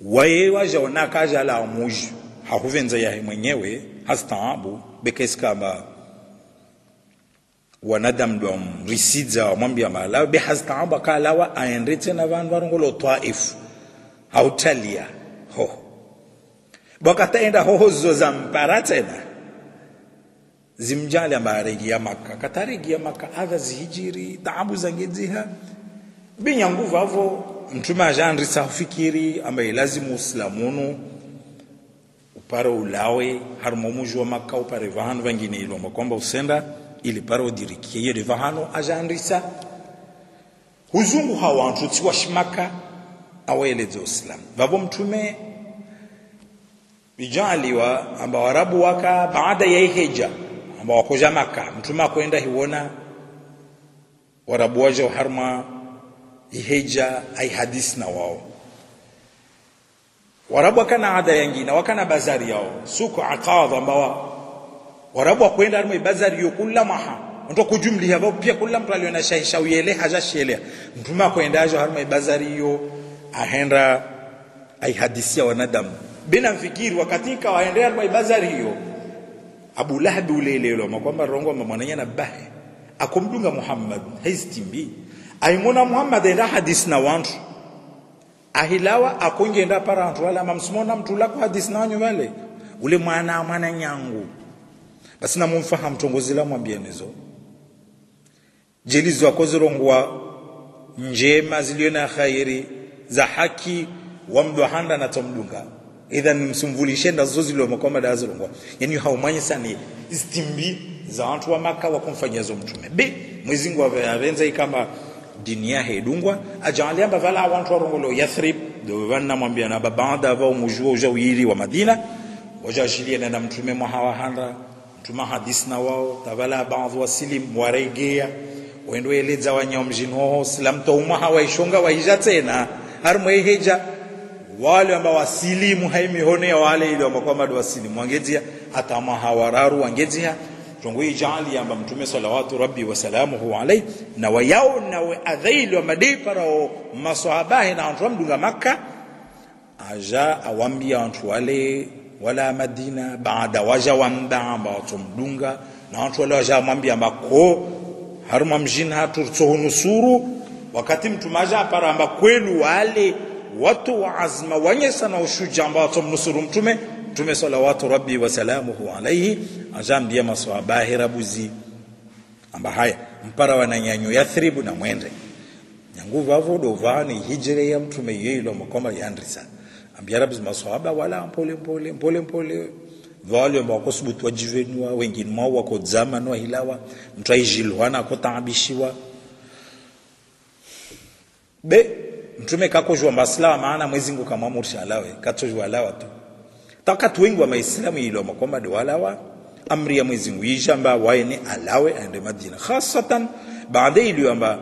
waye waja onaka aja la amuju hakuvenza yahe mwenyewe hastaabu bekaiskamba wanadamu dwa mrisidza wamwambia malawi be hastaabu akalawa aende tena vanhu varongolo twaifu hautalia. Ho bakataenda hohozo za mpara tena. Zimjali ambaregia maka kataregia maka adha zihijiri taabu zangedziha binya nguvu avo mtume ajaandrisa ufikiri ambaye lazimu uslamunu upare ulawe harimo muji wa maka upare vahanu vangine ilomba kwamba usenda ili pare udirikie yede vahanu ajaandrisa huzungu hawantu tsiwa shimaka awaeleze uislamu. Vavo mtume vijaliwa amba warabu waka baada ya hija amba wakoja maka mtuma kwenda hiwona warabu waja harma ihija ai hadisi na wao. Warabu wakana ada yangina wakana bazari yao. Suku aqadh wa warabu wakwenda harma bazari yo kula maha. Ndo kujumli hapo pia kula mtu aliona shaisha uyele haja shele mtuma kwenda ajo harma bazari yo ahenda ai hadisia wanadamu bina mfikiri wakati kawaendea kwa ibazari hiyo. Abu Lahab ule ile ile kwamba rongo mwananya na bahe. Akomdunga Muhammad haistimbi aimona Muhammad enda hadis na wantu. Ahilawa akongenda para antu wala mamsimona mtu la kwa hadis na wanyu wale. Ule mwana mwana nyangu. Basi na mumfaham tongozi la mwambie nizo. Jelizo akozirongwa njema zilio na khairi za haki wamdwahanda na tomdunga idhan msumvulishe ndazo ziloma kwamba zilongwa yani haumanyi sana. Istimbi za watu wa maka wakumfanyia zo mtume. B mwezingu avenza ikama dini yahe idungwa ajali amba vala watu wa rongolo yathrib do vanna mwambia na babanda va mujua uja uyiri wa madina wajashilia na mtume mwahawa handa mtume hadis na wao tavala baadhi wasilim waregea wendo eleza wanya mjino islam to umma waishonga waija tena harmwe heja wale ambao wasilimu haimihonea wale ile ambao kwamba wasilimu wangezia hata mahawararu wangezia tongo jali amba mtume salawatu rabbi wa salamu huwa alai na wayao na wa adhaili wa madai parao masohabahi na watu mdunga makka aja awambia antu wale wala madina baada waja wamba amba watu mdunga na antu wale waja wambia mako haruma mjina turtuhu nusuru wakati mtumaja para amba kwelu wale watu wa azma wenye sana ushuja ambao tumnusuru mtume. Mtume salawatu rabbi wa salamuhu alayhi ajambia maswahaba hirabuzi amba haya mpara wananyanyu yathribu na mwende. Nyanguvu avo dovani hijre ya mtume yelo makoma yandrisa ambia rabbi maswahaba wala mpole mpole mpole mpole. Ambao wakosubutu wajivenua wengine mwao wako zamani wa hilawa. Mtu aijilwana akotaabishiwa be mtume kakojwa maslaha maana mwezi ngu kamwamurisha alawe katojwa alawa tu. Takati wengi wa maislamu iloma kwamba ni walawa amri ya mwezi nguisha amba waene alawe aende madina khasatan baada iliyoamba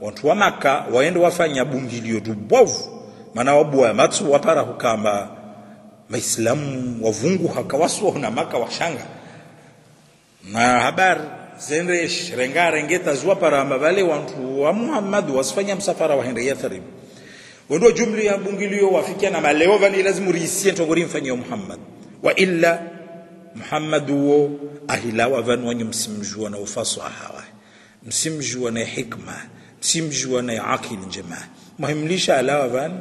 watu wa maka waende wafanya bungilio dubovu maana wabua matsu wapara hukamba maislamu wavungu hakawaswa na maka washanga. Na habari zende rengarengeta zuwa paramba vale wantu wa Muhammad wasifanya msafara waende Yathrib wendo jumla ya bungilio wafikia na maleo vali lazima riisie ntogori mfanyio Muhammad. Wa illa Muhammad wo ahilawa van wanyu msimjua na ufasaha wa msimjua na hikma msimjua na akili njema. Muhimlisha alawa van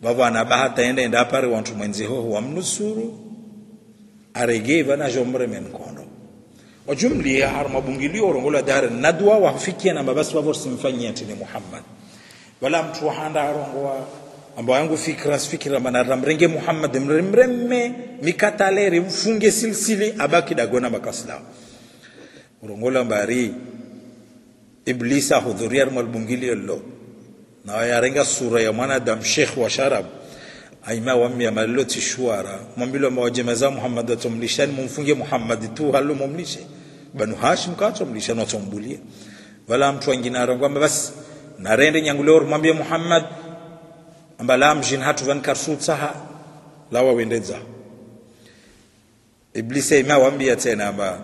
baba bahata enda enda pare wantu wa wamnusuru aregei vana jomre men wa jumla ya har mabungilio rongola dar nadwa wafikia na mabasi wavo simfanyia tini Muhammad wala mtu wahanda arongoa ambao yangu fikra fikira manara mrenge Muhammad mremme mikataleri mfunge silsili abaki dagona makasla rongola mbari iblisa hudhuria malbungili yallo na yarenga sura ya mwanadamu sheikh wa sharab. Aima wamia maloti shuara mwambilo mawajemaza Muhammad atomlishani mumfunge Muhammad tu halo mumlishe banu hashim katomlisha watombulie. Wala mtu wengine arongwa basi narende nyanguleor mwambie Muhammad ambala mjin hatu van karsutsaha lawa wendeza iblisi ima wambia tena amba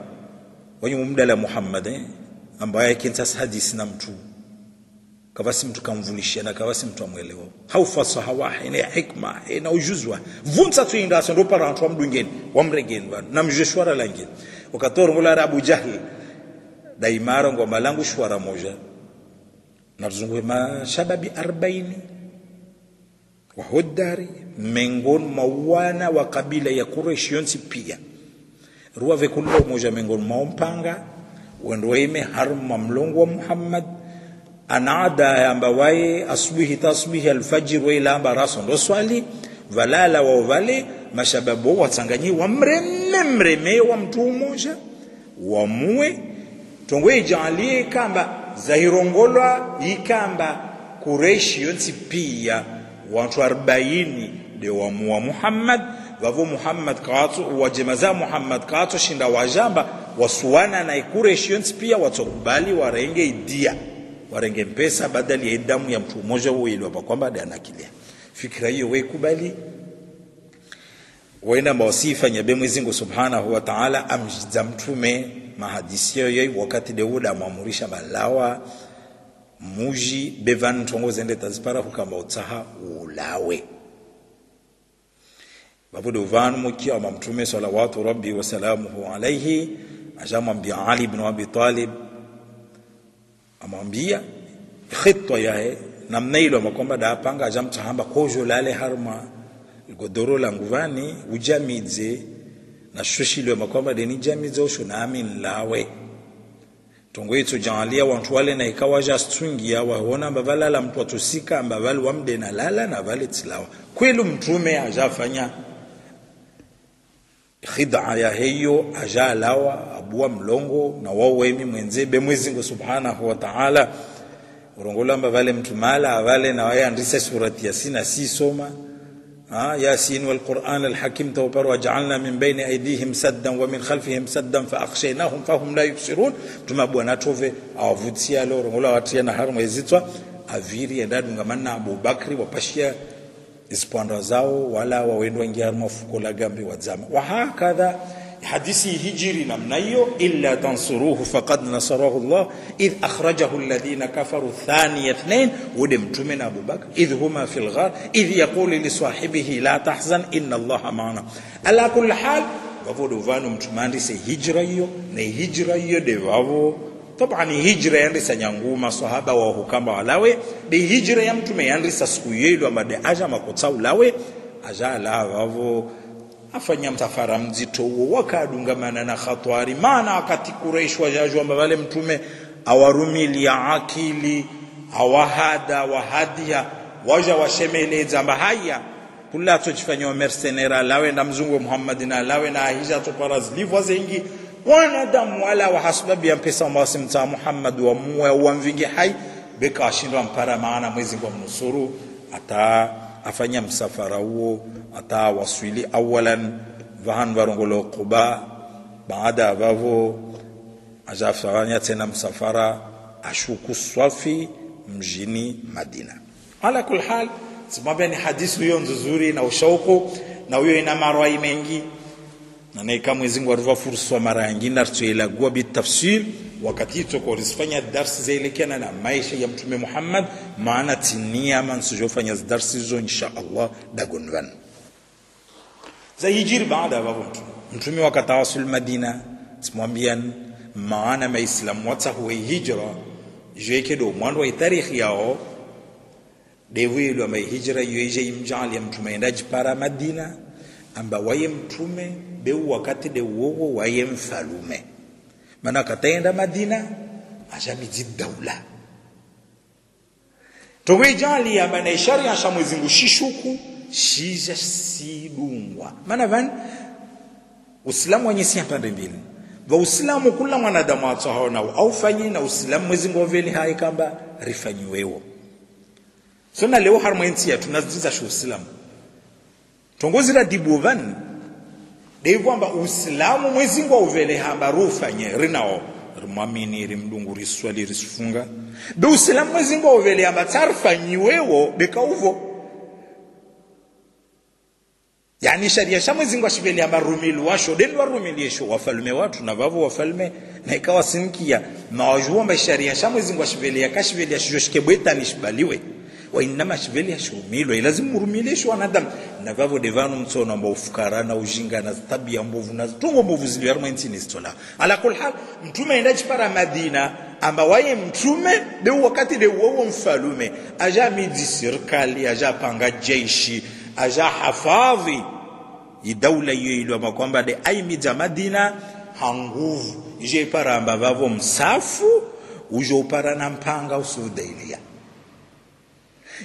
wanyu mumdala Muhammad eh? Ambaye kintas hadisi na mtu. Kavasi mtu kamvulishia na kavasi mtu amwelewa. Haufasaha wahe ina hikma ina ujuzwa vunsa tu inda ndo para watu amdungeni wamregeni bana na mjeshwara langeni ukatoro ngula Abu Jahl daimara ngoma malangu shwara moja nazungwe mashababi 40 wa hudari mengon mawana wa kabila ya Kureshi yonsi pia. Ruwa vekullo moja mengon maumpanga wendo ime harma mlongo wa Muhammad anaada amba waye asubuhi tasbihi alfajiri wa ila amba raso ndo swali valala wa vale mashababu watsanganyi wa mreme wa mtu umoja wa muwe tongwe ijalie kamba zahirongolwa ikamba kureishi yonsi pia watu 40 de wa muwa Muhammad. Vavo Muhammad kaatu wajemaza Muhammad kaatu shinda wajamba wasuwana na ikureshi yonsi pia watsokubali warenge idia. Warenge mpesa badali ya damu ya mtu mmoja wapakwamba kwamba anakilia. Fikra hiyo weikubali waenda mawasifanya be mwezingu Subhanahu wataala amjiza mtume mahadisi yoyo wakati Daudi amwamurisha balawa muji bevan tongozende tazipara kukamba utaha ulawe. Babudu vanu muki wa mtume salawatu rabbi wa salamuhu alayhi ajamwambia Ali ibn Abi Talib amwambia khitwa yae namna ilo makomba da panga ajamtahamba kojo lale harma godoro languvani ujamidze na shushilo makwamba deni jamidze na nami lawe. Tongo itu jangalia wantu wale na ikawa ja stungia wahona mbavala mtu watusika ambavali wamde na lala na vale tilawa kwelu mtume ajafanya khid'a ya hiyo ajalawa abua mlongo na wawemi mwenze mwenzebe Mwenyezi Mungu Subhanahu wa Ta'ala. Urongola mbavale mtumala avale na waya andisa surati yasin asisoma ah yasin wal qur'an al hakim waj'alna min baini aidihim saddan wa min khalfihim saddan faakhshainahum fahum la yubsirun. Tuma bwana tove awavutia lo urongola watia na haru mwezitwa aviri endadunga manna Abu wapashia isipanda zao wala wawendwa ngia mafuko la gambi wazama. Wa hakadha hadisi hijri namna hiyo illa tansuruhu faqad nasarahu Allah idh akhrajahu alladhina kafaru thani ithnain wude mtume na Abubakar idh huma fil ghar idh yaqulu li sahibihi la tahzan inna Allah ma'ana ala kulli hal wavodo vanu mtumandi se hijra hiyo na hijra hiyo de vavo طبعا hijra yandisa nyanguma sahaba wa hukamba walawe de hijra ya mtume yandisa siku yelo amade aja makotsau lawe aja la vavo afanya msafara mzito huo. Wakadungamana na khatwari maana wakati Quraysh wajajwa wale mtume awarumilia akili awahada wahadia waja washemeleza amba haya kula tuchifanywa mercenera lawe na mzungu Muhammad na lawe na hija tuparazlivu zengi. Wanadamu wala wahasbabi ya mpesa wasimta Muhammad wa muwe wa mvingi hai beka ashindwa mpara maana mwezi kwa mnusuru ata afanya msafara huo atawaswili awalan vahan varongolo quba baada ya vavo ajafanya tena msafara ashuku swafi mjini madina. Ala kul hal simwambia ni hadithi hiyo nzuri na ushauku na huyo ina marwai mengi na kama izingu atuva fursa mara nyingine atuelagua bitafsir wakati tuko risifanya darsi zaelekeana na maisha ya mtume Muhammad maana tinia man sujofanya darsi hizo insha Allah dagonvan za hijiri baada ya babu mtume wakatawasul Madina timwambian maana maislamu wata huwe hijra jekedo mwandu wa tarikhi yao devuilwa maihijra imjali ya mtume endaji para Madina amba waye mtume beu wakati de wowo waye mfalume. Maana kataenda Madina ashamiji daula. Towejali amba na sharia sha Mwenyezi Mungu shishuku shija sidungwa. Maana van Uislamu wenye si pande mbili va Uislamu kula mwanadamu ataona au fanyi na Uislamu mwezingu Mungu hai kamba rifanyiwewo sona leo harmwensi ya tunaziza shu Uislamu tongozi la dibovan de kwamba uislamu mwezingu ngwa uvele hamba rufanye rinao rimwamini rimdungu riswali risifunga. Be uislamu mwezi ngwa uvele hamba tarfanyiwewo bekauvo yani sharia sha mwezi ngwa shivele hamba rumili washo deni warumiliesho wafalume watu na vavo wafalume na ikawa sinkia. Na mba sharia sha mwezingu ngwa shivele yakashivele shikebwetani bwetani shibaliwe wainama shiveli yashumilwa ilazimu murumilesho wanadamu na vavo devanu mtsono ambao ufukara na ujinga na tabia mbovu na tungo mbovu zili yarimo istola stola ala kul hal mtume enda chipara madina amba waye mtume de wakati de wowo mfalume aja midi serikali aja panga jeshi aja hafadhi. Idaula hiyo ilu ama kwamba de ai miji madina hanguvu ije ipara amba vavo msafu ujo upara na mpanga usudailia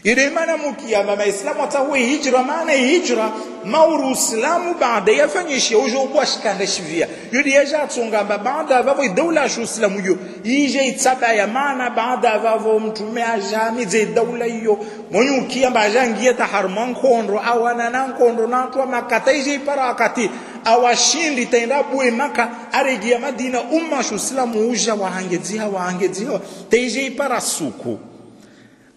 ile maana mukiyama maislamu atahuwe hijra maana hijra mauru islamu baada yafanyishe ujo ubwa shikanda shivia. Yudi yaja tsongamba baada vavo dawla shu islamu yo ije itsaba ya maana baada vavo mtume ajami ze dawla hiyo mwenye ukiyamba ajangia taharma nkondo awana na nkondo na twa makata ije ipara akati awashindi taenda bwe maka aregia madina umma shu islamu uja wahangedzia wahangedzia teije ipara suku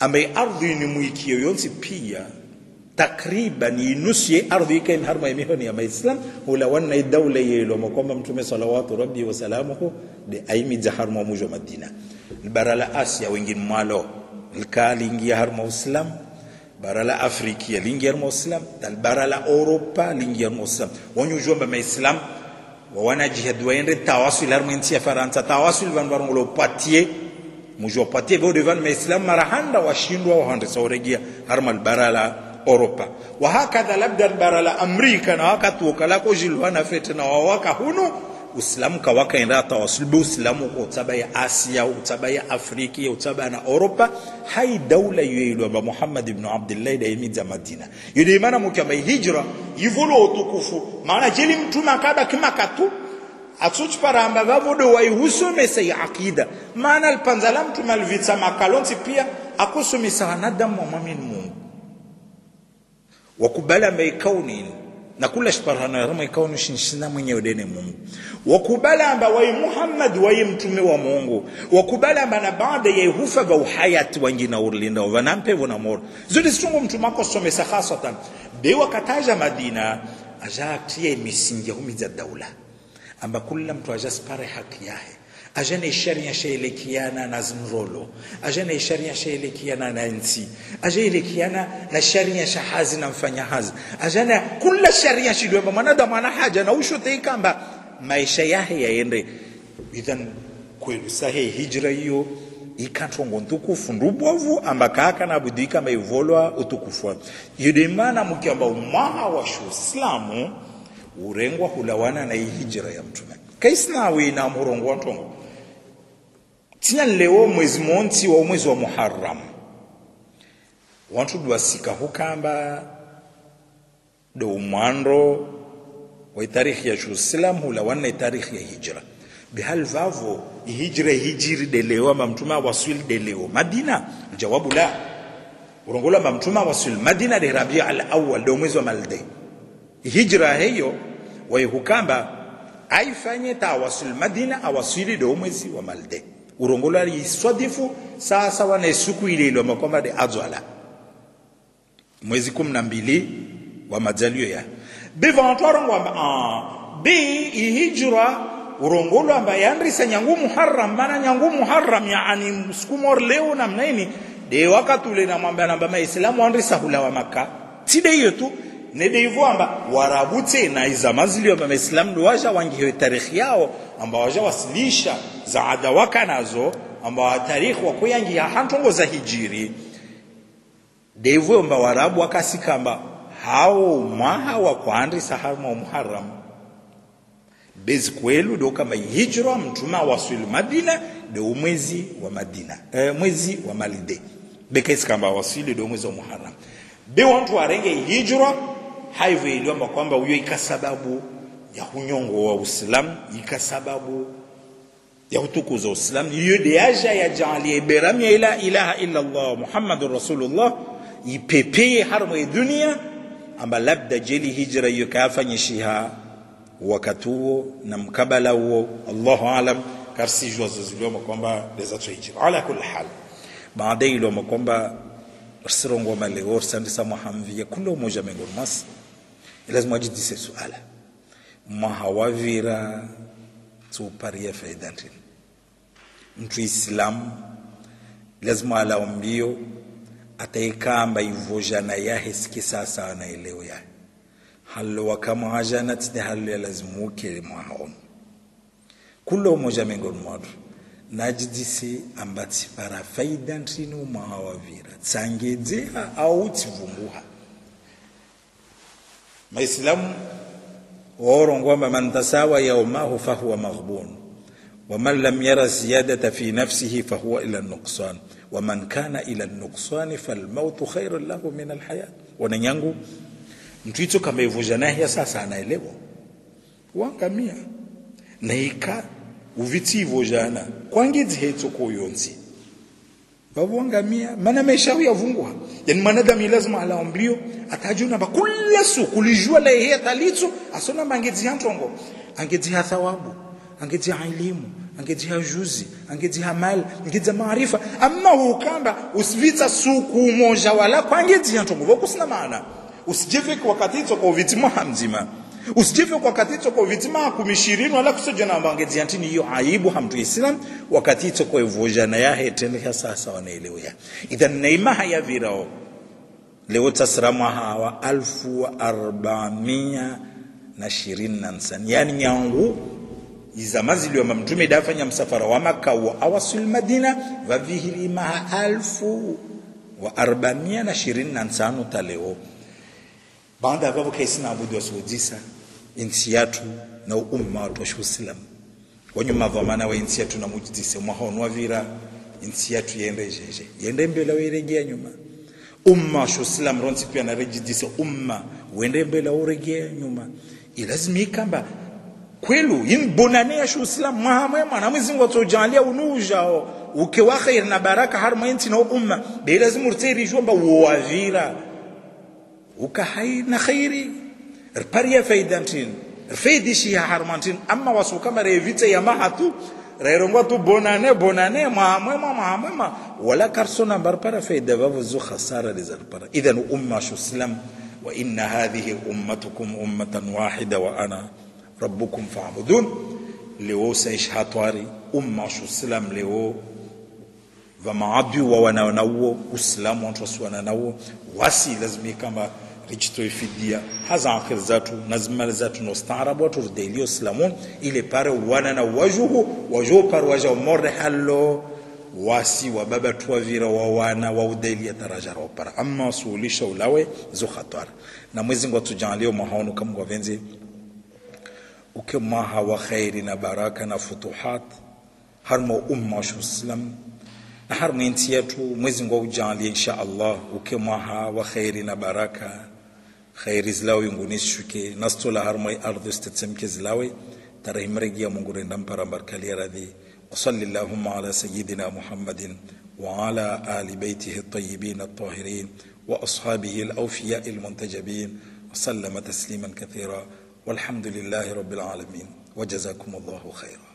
ambaye ardhi ni mwikio yonsi pia takriban inusu ardhi ikain harma imihoni ya maislam. Hula wanna dawla yelo kwamba mtume salawatu rabbi wa salamuhu de aimi za harma mujo madina. Bara la asia wengine mwalo. Likali ingia harma islam. Bara la afrika lingia harma islam. Dal bara la europa lingia harma islam. Wonyu jomba maislam wa wana jihad waende tawasul harma nchi ya faransa. Tawasul van patie vo devan maislam marahanda washindwa wahandisa uregia harma bara la Europa. Wa hakadha labda barala Amerika na wakati wakalako jilwana fete na wawaka hunu Uislamu kawaka enda tawasul Uislamu kwa utaba ya Asia utaba ya afriki utaba na Europa. Hai daula yoyeilwamba ba Muhammad ibn Abdullah da yimiza Madina. Yule maana mkama hijra yivolo utukufu. Maana jeli mtuma kaba kima katu atsuchi paramba vavodo waihusomesa ya akida. Maana alpanzala mtume alivitsa makalonsi pia akusomesa wanadamu wamwamini mungu. Wakubali ambaye kauni na kula shiparana rama ikauni shinshina mwenye udene mungu. Wakubali amba wai muhammad wai mtume wa mungu. Wakubali amba na baada ya hufa va uhayati wangina urlinda vanampe vona moro. Zuri sungu mtu mako somesa hasatan be wakataja madina aja atia misingi ya humiza daula amba kula mtu ajaspare haki yahe. Ajana ishari shaelekiana na zinrolo ajana ishari shaelekiana na nsi ajaelekiana na shari shahazi na mfanya hazi. Ajana kula sharia shidwamba mwanadamu ana haja na ushote ikamba maisha yahe yaende idhan kwelu sahe hijra hiyo ikantongo ntukufu ndubwavu amba kaka na budi kama ivolwa utukufu yudemana mkiamba umaha wa islamu urengwa hulawana na hijira ya mtume. Kaisnawi na murongo wato tinya leo mwezi monti wa mwezi wa muharram. Wantu dwasika hukamba do umwando wa tarikhi ya islam hulawana tarikhi ya hijra bihal vavo hijra hijiri de leo ama mtume de leo madina jawabu la. Urongola mamtuma wasil madina de rabi al awwal do mwezi wa malde. Hijra hiyo waihukamba aifanye tawasul madina awasili do mwezi wa malde. Urongolo iswadifu sasa wana siku ile ile makomba de azwala mwezi kumi na mbili wa majalio ya. Bivantoron ngwamba ah bi ihijra urongolo amba yandrisa nyangu muharram mana nyangu muharram yaani sukumor leo na mnaini de wakati ule na mwambia namba maislamu andrisa hula wa makka. Tide hiyo tu nede hivyo amba warabu tena izama zilio amba maislamu ndo waja wangiwe tarikhi yao amba waja wasilisha za adawaka nazo amba tarikhi wakuyangi ya hantongo za hijiri. De hivyo amba warabu wakasikamba hao mwaha wa kuandrisa harma muharam bezi kwelu do kama hijra mtuma wasili madina do umwezi wa madina e, mwezi wa malide. Bekesi kamba wasili do mwezi wa muharam be wantu warenge hijra haivo iliomba kwamba huyo ikasababu ya unyongo wa uislamu ikasababu ya utukuza uislamu. Hiyo deaja ya jaalie beram ya ila ilaha illa allah muhammadur rasulullah ipepeye harmo ya dunia amba labda jeli hijra kafanyishiha wakati huo na mkabala huo. Allahu alam karsijwa zozilioma kwamba lezatwa hijra ala kulli hal baadaye ilioma kwamba sirongoma leo sandisa mwahamvia kulo moja miongoni mwasi lazima ajidise suala mwahawavira tuparia faida ndini mtu islamu lazima alao mbio ataikamba ivojana yahe siki sasa anaelewa yahe hallo wakamwajana tide hallo ukele mwahaomu kulo umoja miongoni mwatu najidise ambati para faida ntini umwahawavira tsangedzeha au tivunguha maislamu waorongwamba man tasawa yaumahu fahuwa maghbun. Waman lam yara ziyadata fi nafsihi fahuwa ila nuksan waman kana ila nuksani falmautu khairun lahu min alhayat wananyangu mtu ito kama ivujanahiya sasa anaelewa. Wangamia naika uviti ivojana vavongamia mana maisha yavungwa yani mwanadamu lazima alaombio atajuna ba kula siku lijua la yeye talitso asona mangezi yantongo angezi ha thawabu angedzi ha elimu angezi ha juzi angedzi ha mali angedzi maarifa. Amma hukamba usivita suku moja wala kwa angedzi yantongo vokusina maana. Usijefe wakati tso kwa vitima hamzima usijefe kwa katito kwa vitima kumishirinu ala wala kusoja na mbangezi ziantini hiyo aibu hamtu islam wakati itso kwa ya yahe ya sasa wanaelewa idhan naima haya virao leo tasramu hawa alfu wa arbamia na shirini na nsani. Yani nyangu izama ziliwamba mtume dafanya msafara wa maka wa awasul madina vavihilimaha alfu wa arbamia na shirini na nsano taleo baada ya vavo kaisi naabudu wasiwojisa insi yatu na umma watu usilamu wanyuma vamana wa insi yatu namujidise mwahaonwa vira insi yatu yendejeje yende mbela weregea nyuma? Umma washusilamu ronsi pia narejidise umma wende mbela uregea nyuma? Ilazimi ikamba kwelu inbonane ya shusilamu mwahamwe mwana mwezingu watojalia unujao uke wa khair na baraka harma inti na umma be lazima urteri jomba wavira ukahai na khairi rparia faidantin rfaidishi ya harmantin amma wasu kama revite ya mahatu rairongwa tu bonane bonane mahamwema mahamwema wala karsona barpara faida vavo zu khasara lizarpara idhan umma shuslam wa inna hadhihi ummatukum ummatan wahida wa ana rabbukum fa'budun leo saish hatwari umma shuslam leo vamaadui wa wananawo uislamu watu wasiwananawo wasi lazimi kama rijitoe fidia haza akhir zatu nazmal zatu no staarabu watu rudelio silamun ile pare wana na wajuhu wajuhu par waja morre hallo wasi wa baba tuwavira wa wana wa udelia daraja ro para amma suulisha ulawe zu khatar. Na mwezi ngo tujalio mahaonu kama kwa venzi uke maha wa khairi na baraka na futuhat harmo umma shu islam na har nti yetu mwezi ngo ujalie insha Allah uke maha wa khairi na baraka khairi zilawe nguni shuke هرمي harmai ardu statsemke zilawe ترى regia mungu نمبر parambar kaliyaradi وصل اللهم على سيدنا محمد وعلى آل بيته الطيبين الطاهرين وأصحابه الأوفياء المنتجبين وسلم تسليما كثيرا والحمد لله رب العالمين وجزاكم الله خيرا